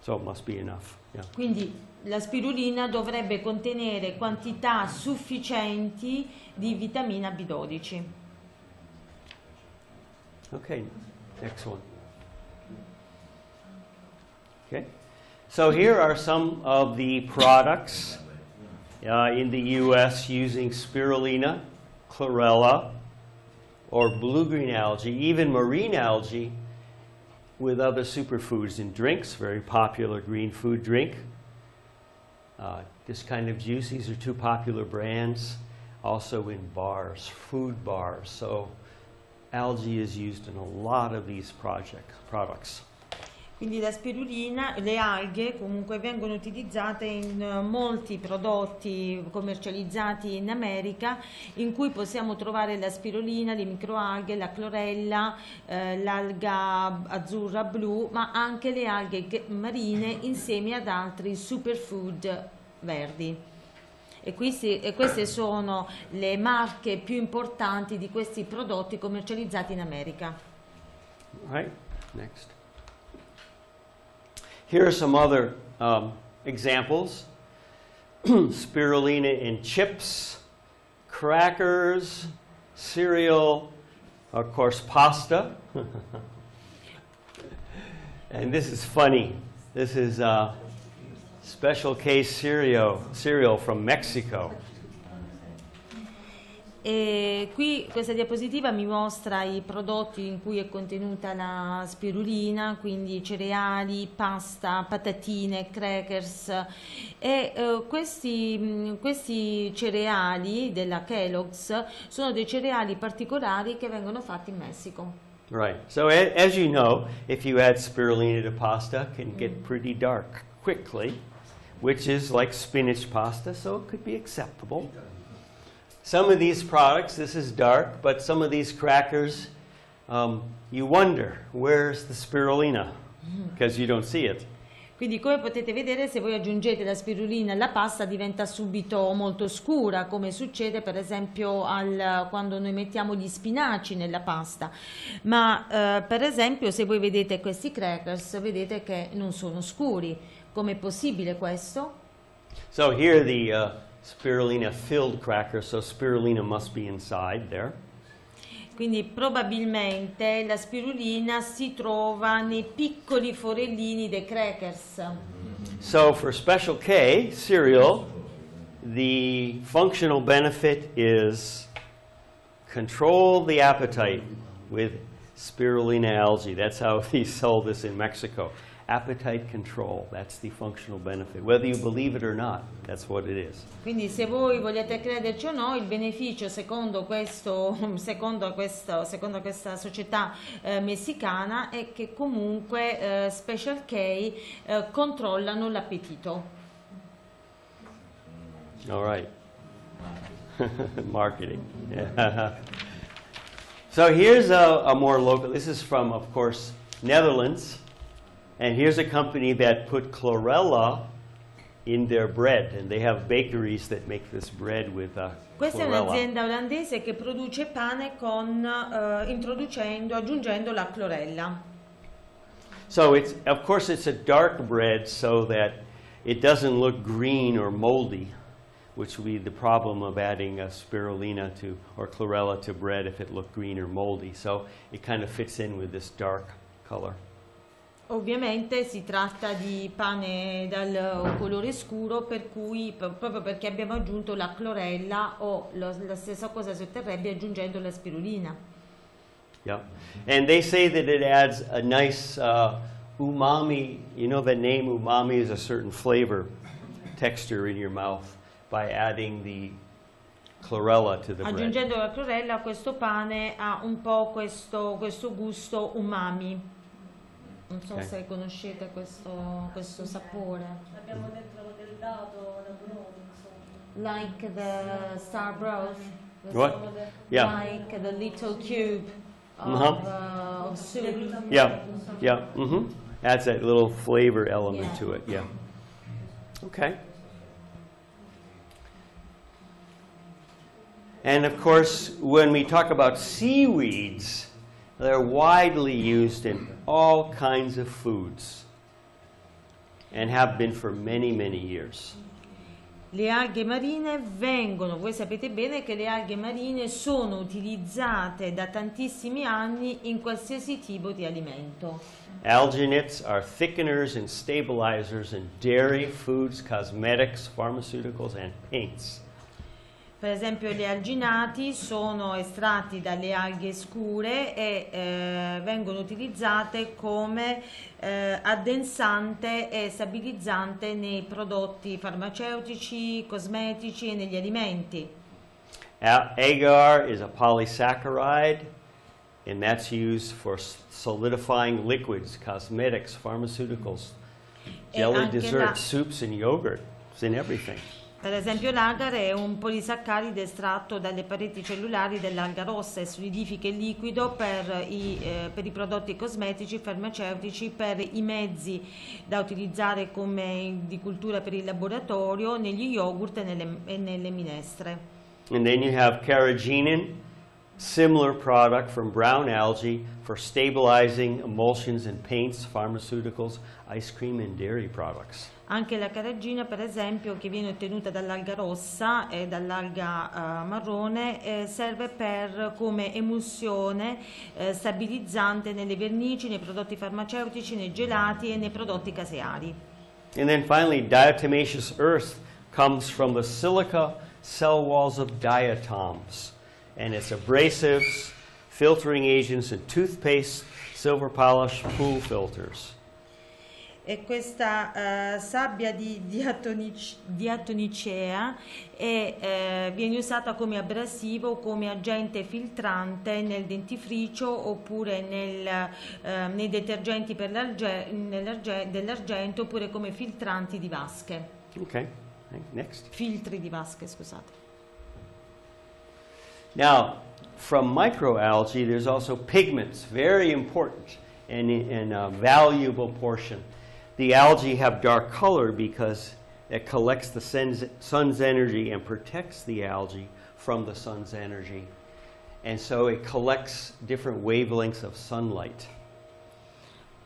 So it must be enough. Yeah. Quindi la spirulina dovrebbe contenere quantità sufficienti di vitamina B12. Okay, next one. Okay, so here are some of the products uh, in the U.S. using spirulina, chlorella, or blue-green algae, even marine algae, with other superfoods in drinks. Very popular green food drink. Uh, this kind of juice. These are two popular brands. Also in bars, food bars. So algae is used in a lot of these project, products. Quindi la spirulina, le alghe comunque vengono utilizzate in eh, molti prodotti commercializzati in America in cui possiamo trovare la spirulina, le microalghe, la clorella, eh, l'alga azzurra blu, ma anche le alghe marine insieme ad altri superfood verdi. E, questi- e queste sono le marche più importanti di questi prodotti commercializzati in America. All right, next. Here are some other um, examples spirulina in chips, crackers, cereal, of course, pasta. and this is funny. This is uh, special case cereal, cereal from Mexico. E qui questa diapositiva mi mostra i prodotti in cui è contenuta la spirulina, quindi cereali, pasta, patatine, crackers e eh, questi, mh, questi cereali della Kellogg's sono dei cereali particolari che vengono fatti in Messico. Right. So as you know, if you add spirulina to pasta, it can get pretty dark quickly, which is like spinach pasta, so it could be acceptable. Some of these products, this is dark, but some of these crackers, um, you wonder where's the spirulina because you don't see it. Quindi come potete vedere se voi aggiungete la spirulina alla pasta diventa subito molto scura come succede per esempio al- quando noi mettiamo gli spinaci nella pasta. Ma eh, per esempio se voi vedete questi crackers vedete che non sono scuri. Com'è possibile questo? So here the uh, spirulina filled cracker, so spirulina must be inside there. Quindi probabilmente la spirulina si trova nei piccoli forellini dei crackers. So for Special K cereal, the functional benefit is control the appetite with spirulina algae. That's how he sold this in Mexico. Appetite control, that's the functional benefit. Whether you believe it or not, that's what it is. Quindi se voi volete crederci o no, il beneficio secondo, questo, secondo, questo, secondo questa società eh, messicana è che comunque eh, Special K eh, controllano l'appetito. All right. Marketing. So here's a, a more local, this is from, of course, Netherlands. And here's a company that put chlorella in their bread. And they have bakeries that make this bread with uh, Questa è chlorella. un'azienda olandese che produce pane con, eh, introducendo, aggiungendo la clorella. So it's, of course, it's a dark bread so that it doesn't look green or moldy, which would be the problem of adding uh, spirulina to or chlorella to bread if it looked green or moldy. So it kind of fits in with this dark color. Ovviamente si tratta di pane dal colore scuro, per cui, proprio perché abbiamo aggiunto la clorella o lo- la stessa cosa si otterrebbe aggiungendo la spirulina. Yeah. And they say that it adds a nice uh, umami. You know, the name umami is a certain flavor, texture in your mouth by adding the chlorella to the bread. Aggiungendo la clorella questo pane ha un po' questo, questo gusto umami. Non so Ok. se conoscete questo, questo sapore. Abbiamo detto modellato da Bruni, insomma. Like the star broth. What? Yeah. Like the little cube of, Uh-huh. uh, of soup. Yeah, yeah, mm-hmm. Adds that little flavor element Yeah. to it, yeah. Okay. And of course, when we talk about seaweeds, they're widely used in all kinds of foods and have been for many, many years. Le alghe marine vengono, voi sapete bene che le alghe marine sono utilizzate da tantissimi anni in qualsiasi tipo di alimento. Alginates are thickeners and stabilizers in dairy, foods, cosmetics, pharmaceuticals, and paints. Per esempio gli alginati sono estratti dalle alghe scure e eh, vengono utilizzate come eh, addensante e stabilizzante nei prodotti farmaceutici, cosmetici e negli alimenti. Agar is a polysaccharide, and that's used for solidifying liquids, cosmetics, pharmaceuticals, jelly desserts, soups, and yogurt. It's in everything. Per esempio l'agar è un polisaccaride estratto dalle pareti cellulari dell'alga rossa e solidifica il liquido per i, eh, per i prodotti cosmetici, farmaceutici, per i mezzi da utilizzare come di cultura per il laboratorio, negli yogurt e nelle, e nelle minestre. And then you have carrageenan, similar product from brown algae for stabilizing emulsions in paints, pharmaceuticals, ice cream, and dairy products. Anche la caragina, per esempio, che viene ottenuta dall'alga rossa e dall'alga eh, marrone, eh, serve per, come emulsione eh, stabilizzante nelle vernici, nei prodotti farmaceutici, nei gelati e nei prodotti caseari. And then finally, diatomaceous earth comes from the silica cell walls of diatoms. And it's abrasives, filtering agents, and toothpaste, silver polish, pool filters. E questa eh, sabbia di diatonic- diatonicea è, eh, viene usata come abrasivo come agente filtrante nel dentifricio oppure nel, eh, nei detergenti per dell'argento oppure come filtranti di vasche. Okay, next. Filtri di vasche, scusate. Now, from microalgae, there's also pigments, very important and, and a valuable portion. The algae have dark color because it collects the sun's, sun's energy and protects the algae from the sun's energy. And so it collects different wavelengths of sunlight.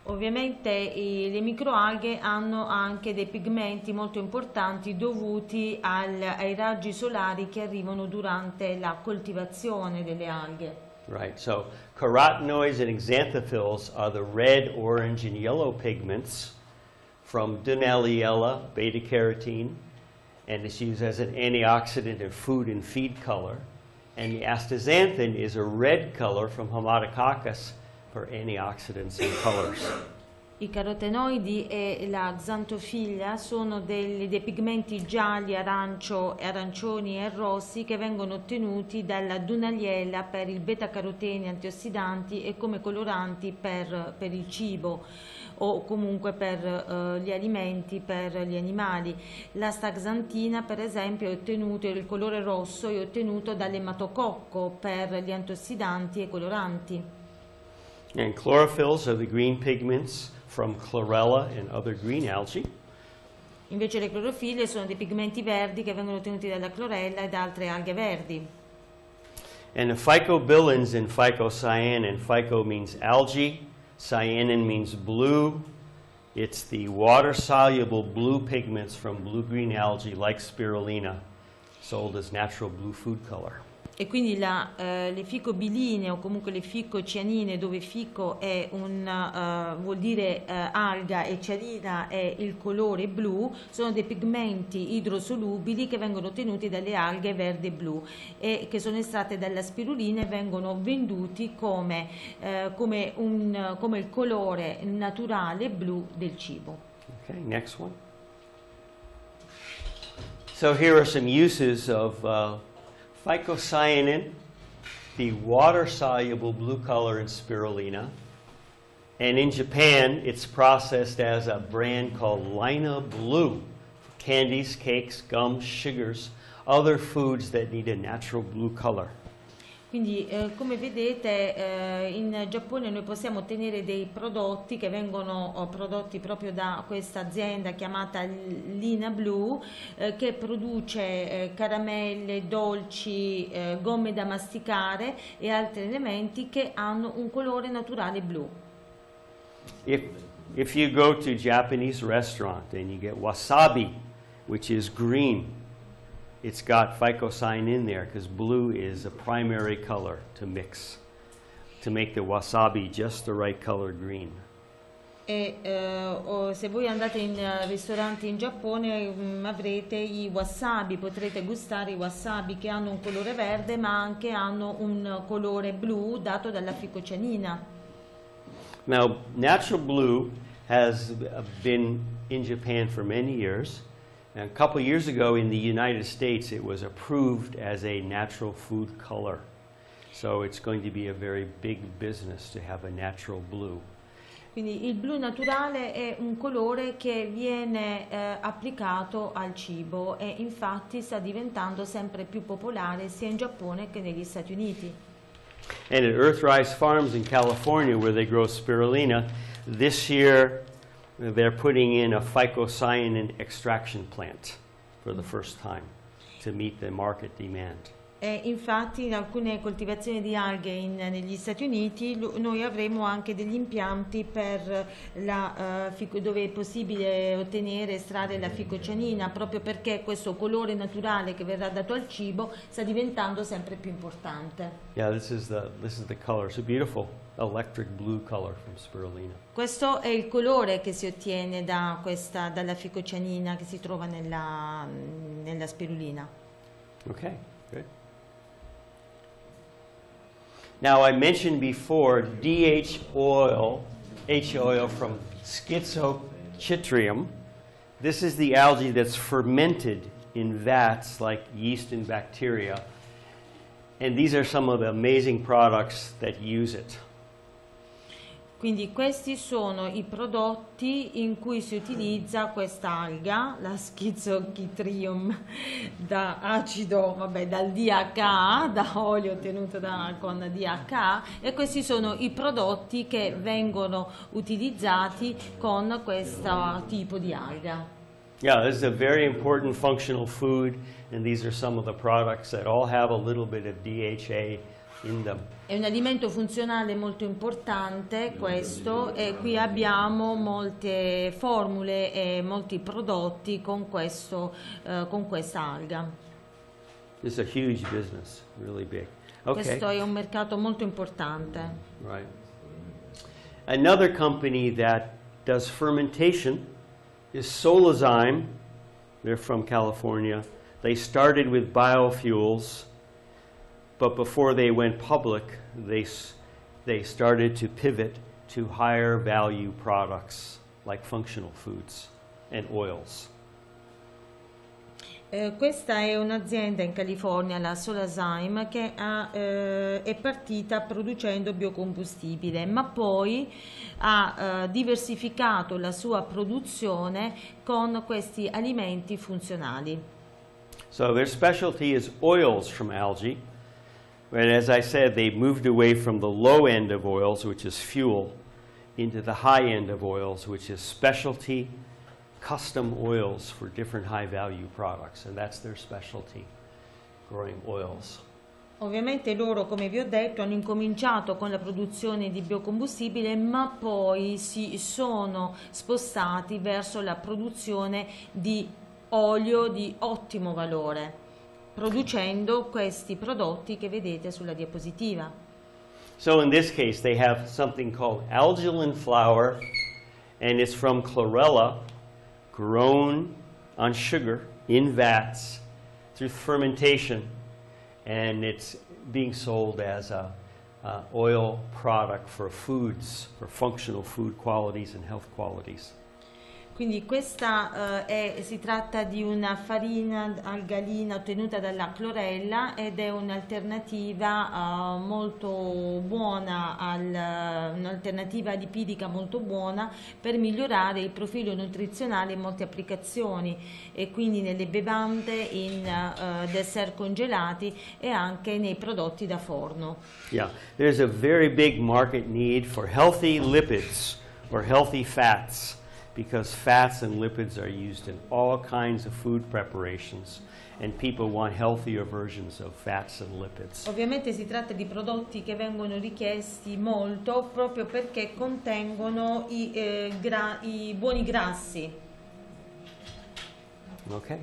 Ovviamente i- le microalghe hanno anche dei pigmenti molto importanti dovuti al- ai raggi solari che arrivano durante la coltivazione delle alghe. Right, so carotenoids and xanthophylls are the red, orange, and yellow pigments from Dunaliella beta carotene, and it's used as an antioxidant in food and feed color. And the astaxanthin is a red color from Haematococcus for antioxidants and colors. I carotenoidi e la xantofiglia sono dei, dei pigmenti gialli, arancio, arancioni e rossi che vengono ottenuti dalla dunaliella per il beta-caroteni antiossidanti e come coloranti per, per il cibo o comunque per eh, gli alimenti, per gli animali. La staxantina per esempio è ottenuto, il colore rosso è ottenuto dall'ematococco per gli antiossidanti e coloranti. And chlorophylls are the green pigments from chlorella and other green algae. Invece le clorofille sono dei pigmenti verdi che vengono ottenuti dalla clorella e da altre alghe verdi. And the phycobilins in phycocyanin, phyco means algae, cyanin means blue. It's the water soluble blue pigments from blue green algae like spirulina, sold as natural blue food color. E quindi la, eh, le ficobiline o comunque le ficocianine, dove fico è un, eh, vuol dire eh, alga e cianina è il colore blu, sono dei pigmenti idrosolubili che vengono ottenuti dalle alghe verde e blu e che sono estratte dalla spirulina e vengono venduti come, eh, come, un, come il colore naturale blu del cibo. Okay, next one. So here are some uses of uh, phycocyanin, the water-soluble blue color in spirulina. And in Japan, it's processed as a brand called Lina Blue. Candies, cakes, gums, sugars, other foods that need a natural blue color. Quindi eh, come vedete eh, in Giappone noi possiamo ottenere dei prodotti che vengono oh, prodotti proprio da questa azienda chiamata Lina Blue eh, che produce eh, caramelle, dolci, eh, gomme da masticare e altri elementi che hanno un colore naturale blu. If, if you go to a Japanese restaurant and you get wasabi, which is green, it's got phycocyanin in there because blue is a primary color to mix to make the wasabi just the right color green. E eh, o se voi andate in eh, ristoranti in Giappone mm, avrete i wasabi, potrete gustare i wasabi che hanno un colore verde ma anche hanno un colore blu dato dalla ficocianina. Now, natural blue has uh, been in Japan for many years. And a couple years ago in the United States, it was approved as a natural food color. So it's going to be a very big business to have a natural blue. Quindi il blu naturale è un colore che viene eh, applicato al cibo e infatti sta diventando sempre più popolare sia in Giappone che negli Stati Uniti. And at Earthrise Farms in California, where they grow spirulina, this year they're putting in a phycocyanin extraction plant for the first time to meet the market demand. E infatti in alcune coltivazioni di alghe in- negli Stati Uniti noi avremo anche degli impianti per la, fico- dove è possibile ottenere e estrarre la ficocianina proprio perché questo colore naturale che verrà dato al cibo sta diventando sempre più importante. Yeah, this is the this is the color. It's beautiful electric blue color from spirulina. Questo è il colore che si ottiene da questa, dalla ficocianina che si trova nella, nella spirulina. Okay, good. Now I mentioned before DH oil, H oil from Schizochitrium. This is the algae that's fermented in vats like yeast and bacteria. And these are some of the amazing products that use it. Quindi questi sono i prodotti in cui si utilizza questa alga, la schizochytrium da acido, vabbè, dal DHA, da olio ottenuto da, con DHA e questi sono i prodotti che vengono utilizzati con questo tipo di alga. Yeah, this is a very important functional food, and these are some of the products that all have a little bit of DHA in them. È un alimento funzionale molto importante questo e qui abbiamo molte formule e molti prodotti con, questo, eh, con questa alga. It's a huge business, really big. Okay, Questo è un mercato molto importante. right. Another company that does fermentation is Solazyme. They're from California. They started with biofuels, but before they went public, they, they started to pivot to higher value products like functional foods and oils. Eh, questa è un'azienda in California, la Solazyme, che ha, eh, è partita producendo biocombustibile, ma poi ha eh, diversificato la sua produzione con questi alimenti funzionali. So their specialty is oils from algae. But as I said, they moved away from the low end of oils, which is fuel, into the high end of oils, which is specialty custom oils for different high value products. And that's their specialty, growing oils. Ovviamente loro, come vi ho detto, hanno incominciato con la produzione di biocombustibile, ma poi si sono spostati verso la produzione di olio di ottimo valore, producendo questi prodotti che vedete sulla diapositiva. So in this case, they have something called algalan flour, and it's from chlorella, grown on sugar in vats through fermentation, and it's being sold as a uh, oil product for foods, for functional food qualities and health qualities. Quindi questa eh, è- si tratta di una farina algalina ottenuta dalla clorella ed è un'alternativa eh, molto buona, al- un'alternativa lipidica molto buona per migliorare il profilo nutrizionale in molte applicazioni e quindi nelle bevande, in eh, dessert congelati e anche nei prodotti da forno. Yeah, there's a very big market need for healthy lipids or healthy fats because fats and lipids are used in all kinds of food preparations, and people want healthier versions of fats and lipids. Ovviamente si tratta di prodotti che vengono richiesti molto proprio perché contengono i, eh, gra- i buoni grassi. Okay.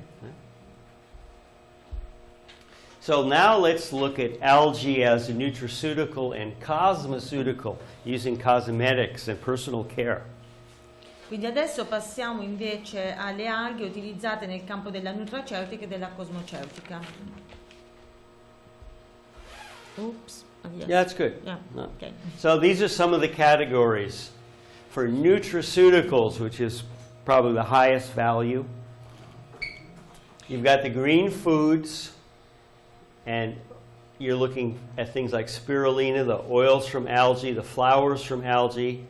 So now let's look at algae as a nutraceutical and cosmeceutical using cosmetics and personal care. Quindi adesso passiamo invece alle alghe utilizzate nel campo della nutraceutica e della cosmoceutica. Oops. Yes. Yeah, that's good. Yeah, No. okay. So these are some of the categories. For nutraceuticals, which is probably the highest value, you've got the green foods, and you're looking at things like spirulina, the oils from algae, the flowers from algae,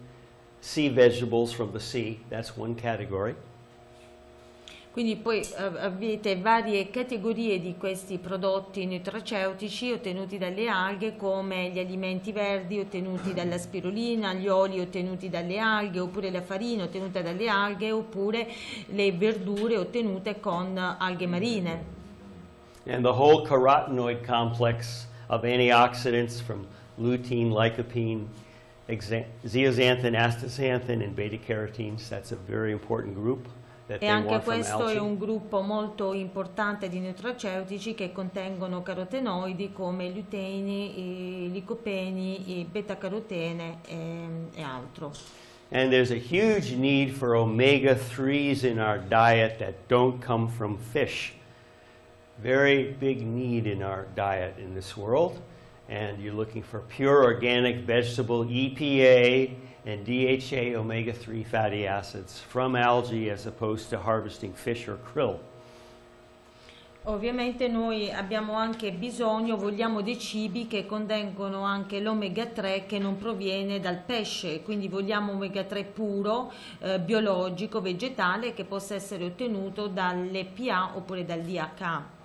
sea vegetables from the sea. That's one category. Quindi poi eh, avete varie categorie di questi prodotti nutraceutici ottenuti dalle alghe come gli alimenti verdi ottenuti dalla spirulina, gli oli ottenuti dalle alghe oppure la farina ottenuta dalle alghe oppure le verdure ottenute con alghe marine. And the whole carotenoid complex of antioxidants from lutein, lycopene, zeaxanthin, astaxanthin, and beta carotenes. That's a very important group that E they anche want from questo è algae. un gruppo molto importante di nutraceutici che contengono carotenoidi come luteini, i licopeni, i beta-carotene e, e altro. And there's a huge need for omega 3s in our diet that don't come from fish. Very big need in our diet in this world. And you're looking for pure organic vegetable EPA and DHA omega 3 fatty acids from algae as opposed to harvesting fish or krill. Ovviamente noi abbiamo anche bisogno, vogliamo dei cibi che contengono anche l'omega 3 che non proviene dal pesce, quindi vogliamo omega 3 puro, eh, biologico, vegetale che possa essere ottenuto dall'EPA oppure dal DHA.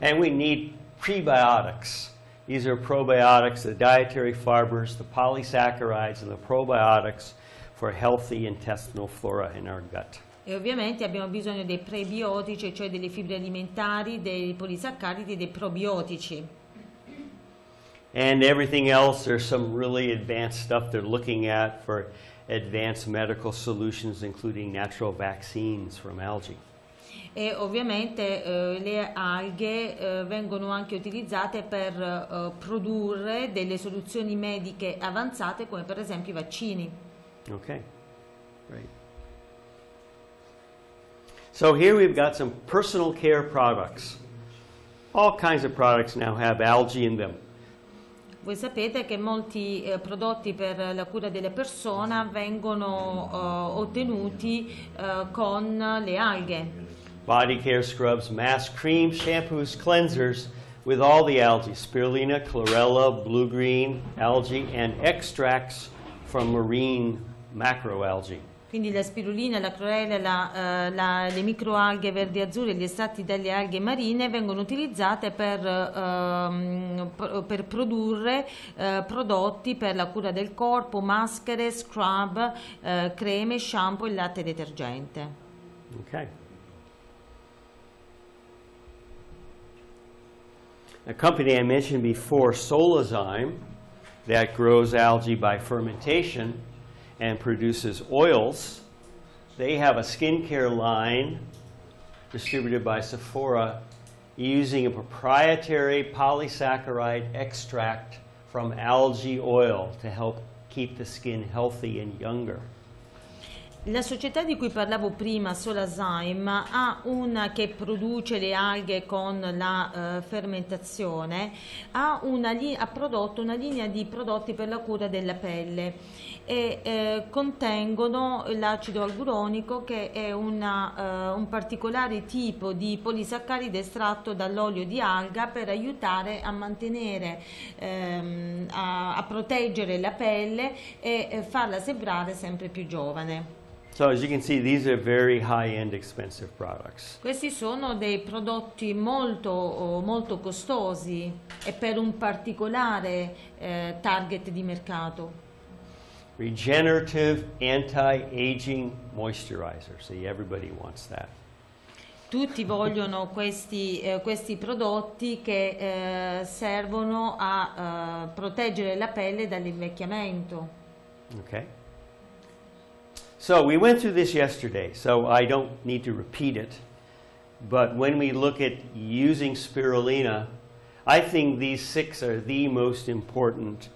And we need prebiotics. These are probiotics, the dietary fibers, the polysaccharides, and the probiotics for healthy intestinal flora in our gut. E ovviamente abbiamo bisogno dei prebiotici, cioè delle fibre alimentari, dei polisaccaridi e dei probiotici. And everything else, there's some really advanced stuff they're looking at for advanced medical solutions, including natural vaccines from algae. E ovviamente eh, le alghe eh, vengono anche utilizzate per eh, produrre delle soluzioni mediche avanzate come per esempio i vaccini. Okay, great. So here we've got some personal care products. All kinds of products now have algae in them. Voi sapete che molti eh, prodotti per la cura delle persone vengono eh, ottenuti eh, con le alghe. Body care scrubs, mask creams, shampoos, cleansers with all the algae spirulina, chlorella, blue green algae, and extracts from marine macroalgae. Quindi la spirulina, la chlorella, la, eh, la, le microalghe verdi azzurre e gli estratti dalle alghe marine vengono utilizzate per, pro- per produrre eh, prodotti per la cura del corpo, maschere, scrub, eh, creme, shampoo e latte detergente. Okay. A company I mentioned before, Solazyme, that grows algae by fermentation and produces oils. They have a skincare line distributed by Sephora using a proprietary polysaccharide extract from algae oil to help keep the skin healthy and younger. La società di cui parlavo prima, Solazyme, ha una che produce le alghe con la eh, fermentazione, ha, una ha prodotto una linea di prodotti per la cura della pelle e eh, contengono l'acido alguronico che è una, eh, un particolare tipo di polisaccaride estratto dall'olio di alga per aiutare a mantenere, ehm, a, a proteggere la pelle e eh, farla sembrare sempre più giovane. So as you can see, these are very high-end expensive products. Questi sono dei prodotti molto, molto costosi e per un particolare eh, target di mercato. Regenerative anti-aging moisturizer. See, everybody wants that. Tutti vogliono questi, eh, questi prodotti che eh, servono a eh, proteggere la pelle dall'invecchiamento. Okay. So we went through this yesterday, so I don't need to repeat it. But when we look at using spirulina, I think these six are the most important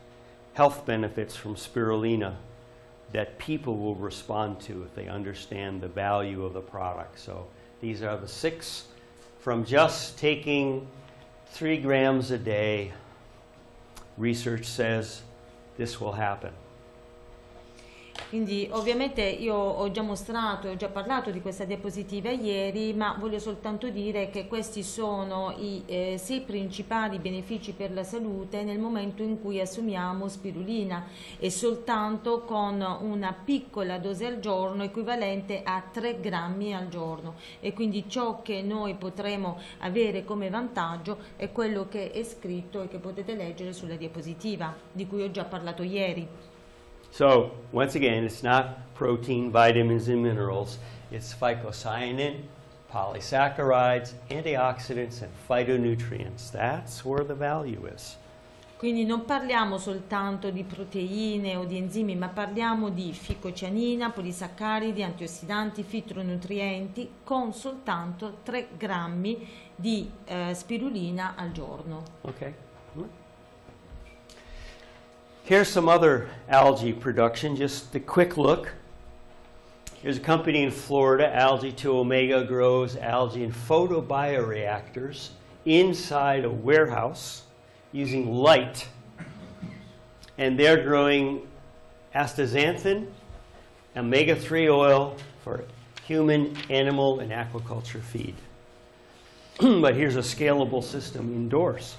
health benefits from spirulina that people will respond to if they understand the value of the product. So these are the six from just taking three grams a day. Research says this will happen. Quindi ovviamente io ho già mostrato e ho già parlato di questa diapositiva ieri, ma voglio soltanto dire che questi sono i eh, sei principali benefici per la salute nel momento in cui assumiamo spirulina e soltanto con una piccola dose al giorno equivalente a 3 grammi al giorno e quindi ciò che noi potremo avere come vantaggio è quello che è scritto e che potete leggere sulla diapositiva di cui ho già parlato ieri. So, once again, it's not protein, vitamins, and minerals. It's phycocyanin, polysaccharides, antioxidants, and phytonutrients. That's where the value is. Quindi non parliamo soltanto di proteine o di enzimi, ma parliamo di ficocianina, polisaccaridi, antiossidanti, fitronutrienti con soltanto 3 grammi di eh, spirulina al giorno. Okay. Here's some other algae production, just a quick look. Here's a company in Florida, Algae 2 Omega, grows algae in photobioreactors inside a warehouse using light. And they're growing astaxanthin, omega 3 oil for human, animal, and aquaculture feed. but here's a scalable system indoors.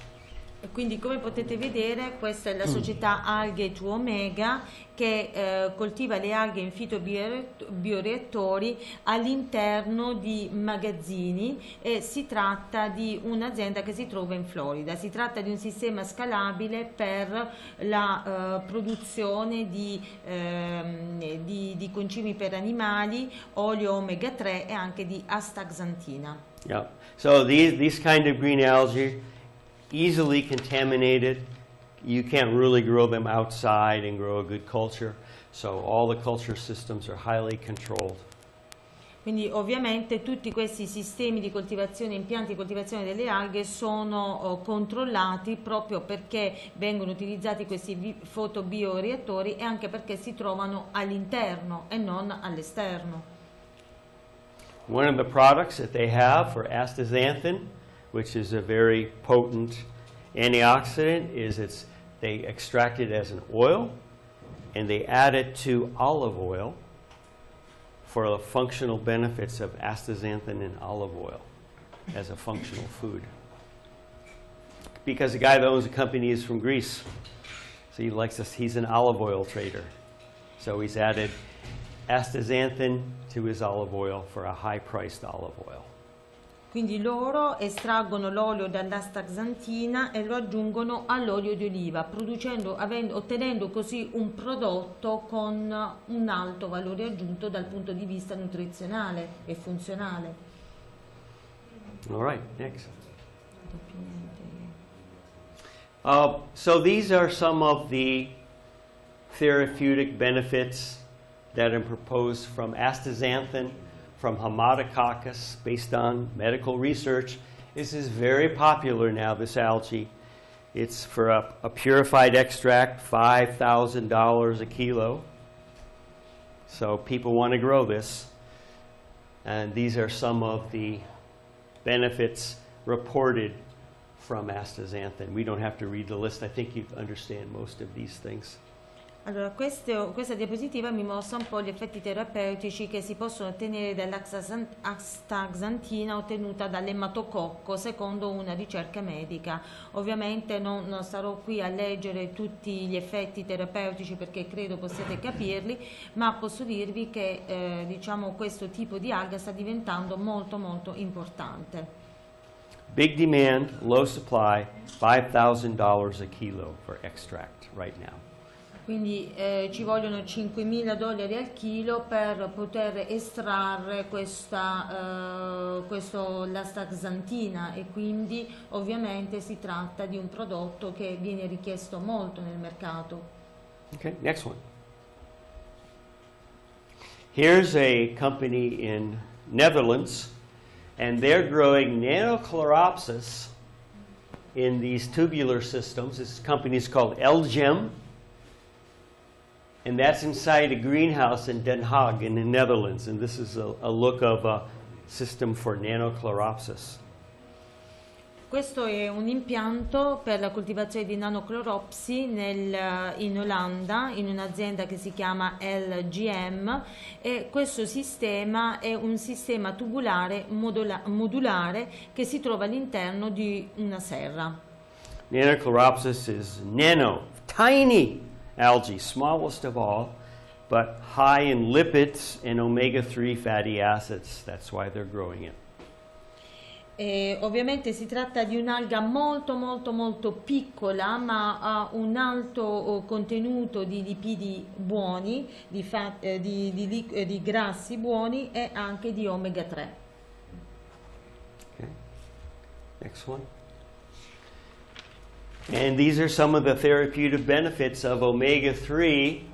Quindi come potete vedere questa è la società Alghe 2 Omega che eh, coltiva le alghe in fitobioreattori all'interno di magazzini e si tratta di un'azienda che si trova in Florida. Si tratta di un sistema scalabile per la eh, produzione di, ehm, di, di concimi per animali, olio omega 3 e anche di astaxantina. Yeah. So these these kind of green algae, easily contaminated. You can't really grow them outside and grow a good culture. So all the culture systems are highly controlled. Quindi ovviamente tutti questi sistemi di coltivazione, impianti di coltivazione delle alghe sono oh, controllati proprio perché vengono utilizzati questi fotobioreattori e anche perché si trovano all'interno e non all'esterno. One of the products that they have for astaxanthin, which is a very potent antioxidant, is it's they extract it as an oil and they add it to olive oil for the functional benefits of astaxanthin in olive oil as a functional food. Because the guy that owns the company is from Greece. So he likes us, he's an olive oil trader. So he's added astaxanthin to his olive oil for a high priced olive oil. Quindi loro estraggono l'olio dall'astaxantina e lo aggiungono all'olio di oliva, producendo, avendo- ottenendo così un prodotto con un alto valore aggiunto dal punto di vista nutrizionale e funzionale. All right, next. Uh, so these are some of the therapeutic benefits that are proposed from astaxanthin, from Haematococcus, based on medical research. This is very popular now, this algae. It's for a, a purified extract, $5,000 a kilo. So people want to grow this. And these are some of the benefits reported from astaxanthin. We don't have to read the list. I think you understand most of these things. Allora, questo- questa diapositiva mi mostra un po' gli effetti terapeutici che si possono ottenere dall'astaxantina ottenuta dall'ematococco secondo una ricerca medica. Ovviamente non, non starò qui a leggere tutti gli effetti terapeutici perché credo possiate capirli, ma posso dirvi che eh, diciamo, questo tipo di alga sta diventando molto molto importante. Big demand, low supply, $5,000 a kilo for extract right now. Quindi eh, ci vogliono 5.000 dollari al chilo per poter estrarre questa, eh, questo, l'astaxantina e quindi ovviamente si tratta di un prodotto che viene richiesto molto nel mercato. Okay, next one. Here's a company in Netherlands, and they're growing Nanochloropsis in these tubular systems. This company is called Elgem, and that's inside a greenhouse in Den Haag in the Netherlands. And this is a, a look of a system for Nanochloropsis. Questo è un impianto per la coltivazione di nanocloropsi nel- in Olanda, in un'azienda che si chiama LGM e questo sistema è un sistema tubulare modula- modulare che si trova all'interno di una serra. Nanochloropsis is nano, tiny algae, smallest of all, but high in lipids and omega 3 fatty acids. That's why they're growing it. E ovviamente si tratta di un'alga molto molto molto piccola ma ha un alto oh, contenuto di lipidi buoni, di, fa- eh, di- di eh, di grassi buoni e anche di omega 3. Okay. Next one. And these are some of the therapeutic benefits of omega 3.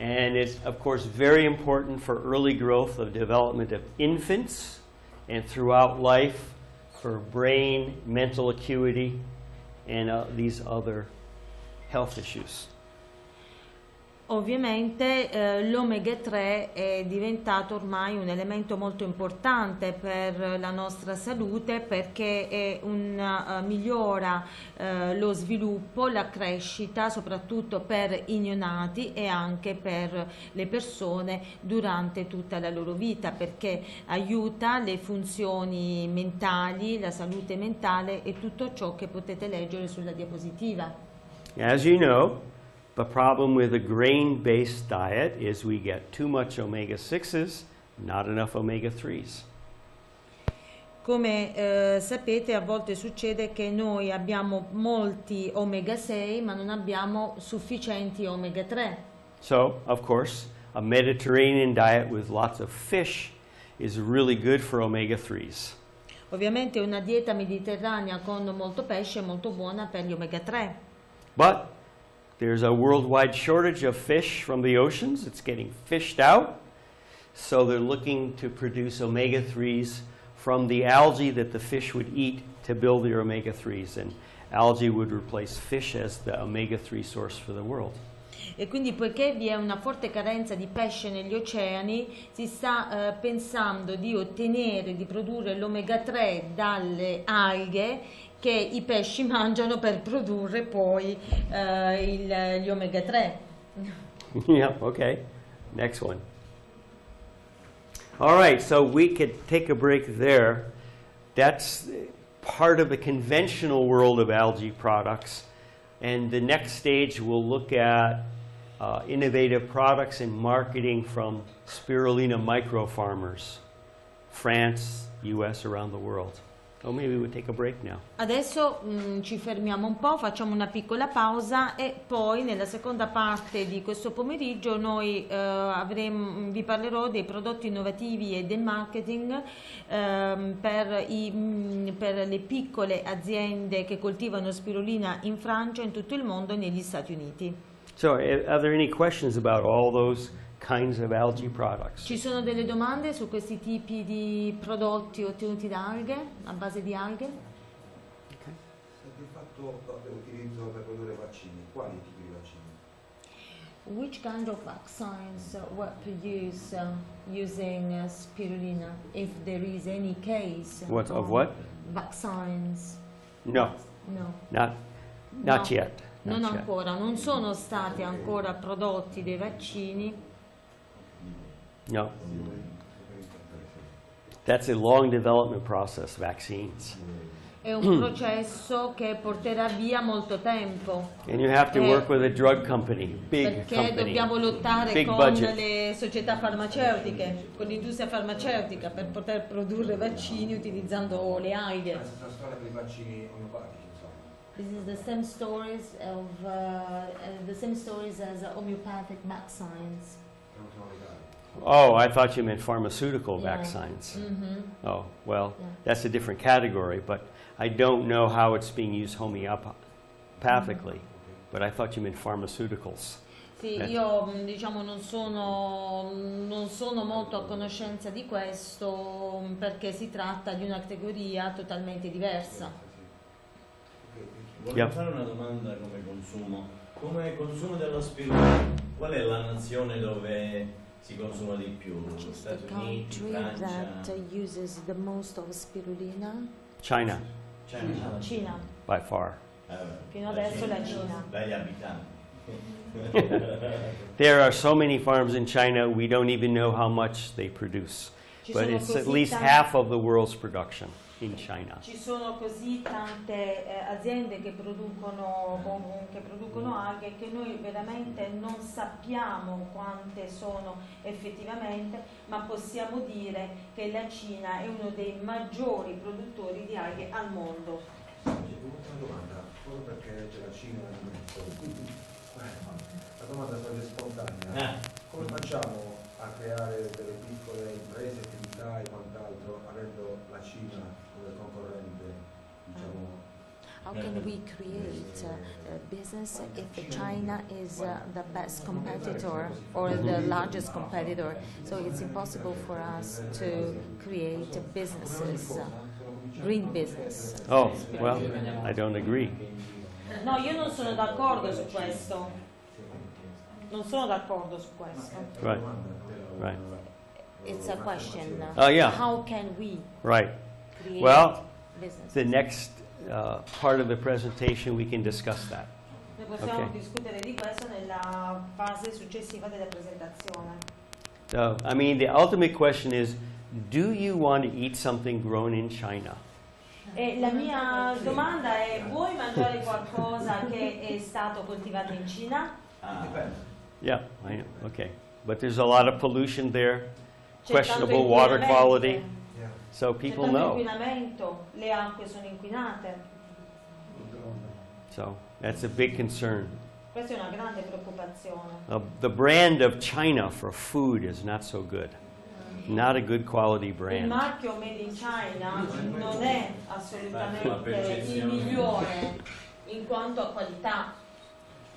And it's, of course, very important for early growth of development of infants and throughout life for brain, mental acuity, and uh, these other health issues. Ovviamente eh, l'omega 3 è diventato ormai un elemento molto importante per la nostra salute perché un, eh, migliora eh, lo sviluppo, la crescita soprattutto per i neonati e anche per le persone durante tutta la loro vita perché aiuta le funzioni mentali, la salute mentale e tutto ciò che potete leggere sulla diapositiva. As you know, the problem with a grain based diet is we get too much omega 6s, not enough omega 3s. Come eh, sapete a volte succede che noi abbiamo molti omega 6 ma non abbiamo sufficienti omega 3. So, of course, a Mediterranean diet with lots of fish is really good for omega 3s. Ovviamente una dieta mediterranea con molto pesce è molto buona per gli omega 3. But there's a worldwide shortage of fish from the oceans. It's getting fished out. So they're looking to produce omega 3s from the algae that the fish would eat to build their omega 3s. And algae would replace fish as the omega 3 source for the world. E quindi poiché vi è una forte carenza di pesce negli oceani, si sta eh, pensando di ottenere, di produrre l'omega 3 dalle alghe che i pesci mangiano per produrre poi eh, il- gli omega 3. yeah, okay. Next one. All right, so we could take a break there. That's part of the conventional world of algae products. And the next stage, we'll look at uh, innovative products and marketing from spirulina micro farmers, France, US, around the world. Oh, maybe we'll take a break now. Adesso mm, ci fermiamo un po', facciamo una piccola pausa e poi nella seconda parte di questo pomeriggio noi eh, avremo- vi parlerò dei prodotti innovativi e del marketing ehm, per, i- mm, per le piccole aziende che coltivano spirulina in Francia, in tutto il mondo e negli Stati Uniti. So, eh, are there any questions about all those kinds of algae products? Ci sono delle domande su questi tipi di prodotti ottenuti da alghe, a base di alghe? Se di fatto vabbè, utilizzo per produrre vaccini, quali tipi di vaccini? Which kind of vaccines were produced uh, using uh, spirulina, if there is any case? What, of what? Vaccines. No, No. not, not No. yet. Non not yet. ancora, non sono stati ancora prodotti dei vaccini. No. That's a long development process, vaccines. È un processo che porterà via molto tempo. And you have to Eh, work with a drug company, big Perché company. dobbiamo lottare big con budget. le società farmaceutiche, con l'industria farmaceutica per poter produrre vaccini utilizzando le alghe. This is the same stories of uh, uh, the same stories as homeopathic vaccines. Oh, I thought you meant pharmaceutical Yeah. vaccines. Mhm. Oh, well, Yeah. that's a different category, but I don't know how it's being used homeopathically. But I thought you meant pharmaceuticals. Sì, io mh, diciamo non sono, non sono molto a conoscenza di questo mh, perché si tratta di una categoria totalmente diversa. Volevo fare una domanda come consumo. Come consumo della spirulina, qual è la nazione dove si consuma di più? Stati Uniti, Francia? uses the most of spirulina? China, Cina? Cina. by far. Eh, vabbè. Fino adesso la Cina. Dagli abitanti. There are so many farms in China, we don't even know how much they produce. Ci But sono it's at così least tanti- half of the world's production in China. Ci sono così tante eh, aziende che producono, con- che producono alghe che noi veramente non sappiamo quante sono effettivamente, ma possiamo dire che la Cina è uno dei maggiori produttori di alghe al mondo. Un'ultima domanda, solo perché c'è la Cina nel mezzo. La domanda sarebbe spontanea. Eh, Come facciamo a creare delle piccole imprese, attività e quant'altro avendo la Cina How can we create a business if China is uh, the best competitor or the largest competitor? So it's impossible for us to create businesses, uh, green business. Oh, well, I don't agree. No, io non sono d'accordo su questo. non sono d'accordo su questo. Right. Right. It's a question. Oh, yeah. How can we Right. create Well, business? The next uh, part of the presentation, we can discuss that. Noi possiamo Ok. discutere di questo nella fase successiva della presentazione. So, I mean, the ultimate question is, do you want to eat something grown in China? E la mia domanda è: vuoi mangiare qualcosa che è stato coltivato in Cina? Ah, Yeah, I know. Okay. But there's a lot of pollution there, questionable water inquinamento, quality, so C'è people tanto know. inquinamento, le acque sono inquinate. So that's a big concern. Questa è una grande preoccupazione. Uh, the brand of China for food is not so good. Not a good quality Il brand. marchio Made in China non è La assolutamente il migliore in quanto a qualità.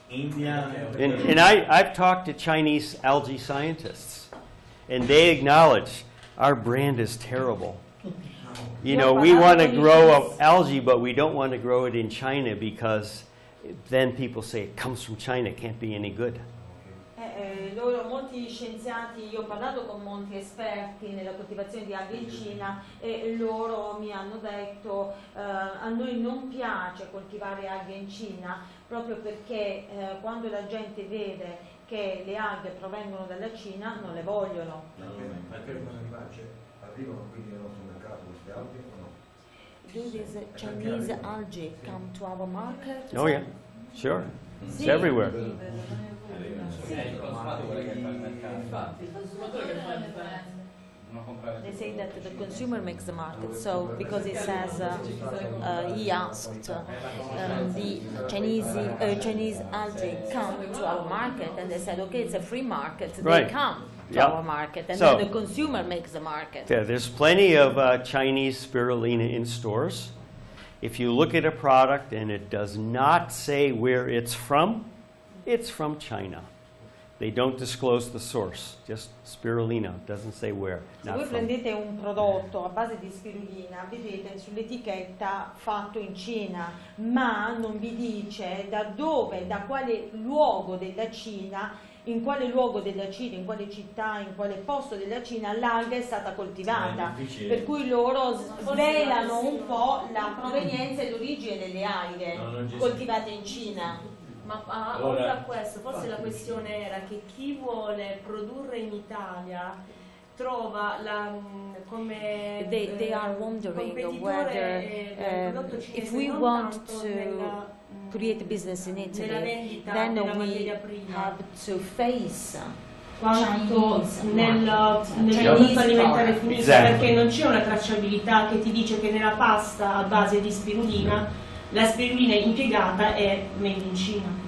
India And, and I, I've talked to Chinese algae scientists, and they acknowledge our brand is terrible. You know, we want to grow up algae, but we don't want to grow it in China because then people say it comes from China, it can't be any good. Eh, eh, loro, molti scienziati, io ho parlato con molti esperti nella coltivazione di alghe in Cina e loro mi hanno detto eh, a noi non piace coltivare alghe in Cina proprio perché eh, quando la gente vede che le alghe provengono dalla Cina non le vogliono. Perché non arrivarci? Arrivano quindi nel nostro Do these Chinese algae come to our market? Oh, yeah, sure. It's everywhere. They say that the consumer makes the market. So because it says, uh, uh, he asked, uh, um, the Chinese uh, Chinese algae come to our market, and they said, okay, it's a free market. Right. They come Yep. our market, and So- then the consumer makes the market. Yeah, there's plenty of uh, Chinese spirulina in stores. If you look at a product and it does not say where it's from, it's from China. They don't disclose the source, just spirulina, doesn't say where, Se not voi from. prendete un prodotto a base di spirulina, vedete sull'etichetta fatto in Cina, ma non vi dice da dove, da quale luogo della Cina, in quale luogo della Cina, in quale città, in quale posto della Cina l'alga è stata coltivata. È difficile. Per cui loro svelano un po' la provenienza e l'origine delle alghe No, coltivate in Cina. Ma ah, Allora- oltre a questo, forse la questione era che chi vuole produrre in Italia trova la, mm, come They, they eh, are wondering competitore, whether eh, del um, prodotto cinese if we non want tanto to nella, create business in Italy, vendita then we have to face quanto nel, nel prodotto alimentare finito perché non c'è una tracciabilità che ti dice che nella pasta a base di spirulina la spirulina impiegata è made in Cina.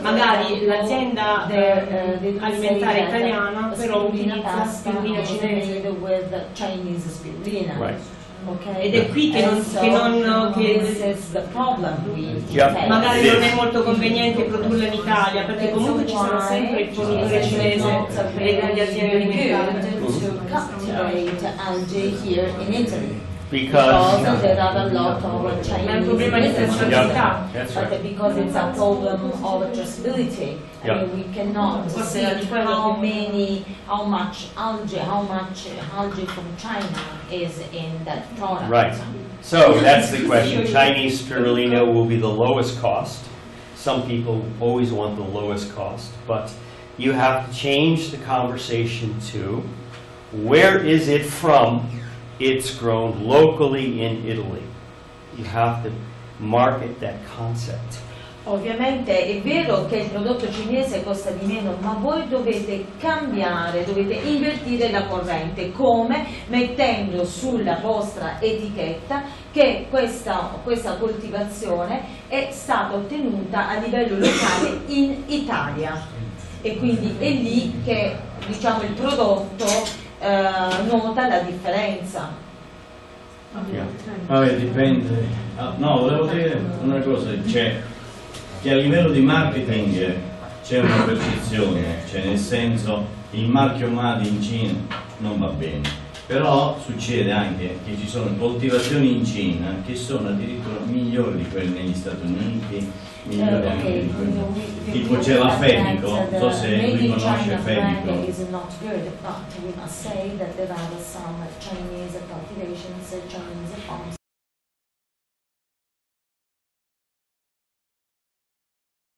Magari the- l'azienda eh, uh, alimentare italiana però utilizza spirulina cinese. with Chinese spirulina. Right. Okay. Ed è qui che non- so che non- che- Yeah. Magari non è molto conveniente produrla in Italia perché comunque ci sarà sempre il fornitore cinese e delle aziende alimentari. To cultivate algae here in Italy. Because, Because there are a lot of Ma è un Chinese problema di business. tracciabilità. that's But because it's a problem of traceability, I Yeah. mean, we cannot Forse say how many, how much algae, how much algae from China is in that product. Right. So that's the question. Chinese spirulina will be the lowest cost. Some people always want the lowest cost, but you have to change the conversation to where is it from? It's grown locally in Italy. You have to market that concept. Ovviamente è vero che il prodotto cinese costa di meno, ma voi dovete cambiare, dovete invertire la corrente, come mettendo sulla vostra etichetta che questa, questa coltivazione è stata ottenuta a livello locale in Italia. E quindi è lì che diciamo, il prodotto eh, nota la differenza. Vabbè, dipende. Ah, no, volevo dire una cosa, c'è che a livello di marketing c'è una percezione, cioè nel senso il marchio MAD in Cina non va bene. Però succede anche che ci sono coltivazioni in Cina che sono addirittura migliori di quelle negli Stati Uniti, eh, il, eh, okay. Eh, tipo c'era Fenico, non so se lui conosce Fenico.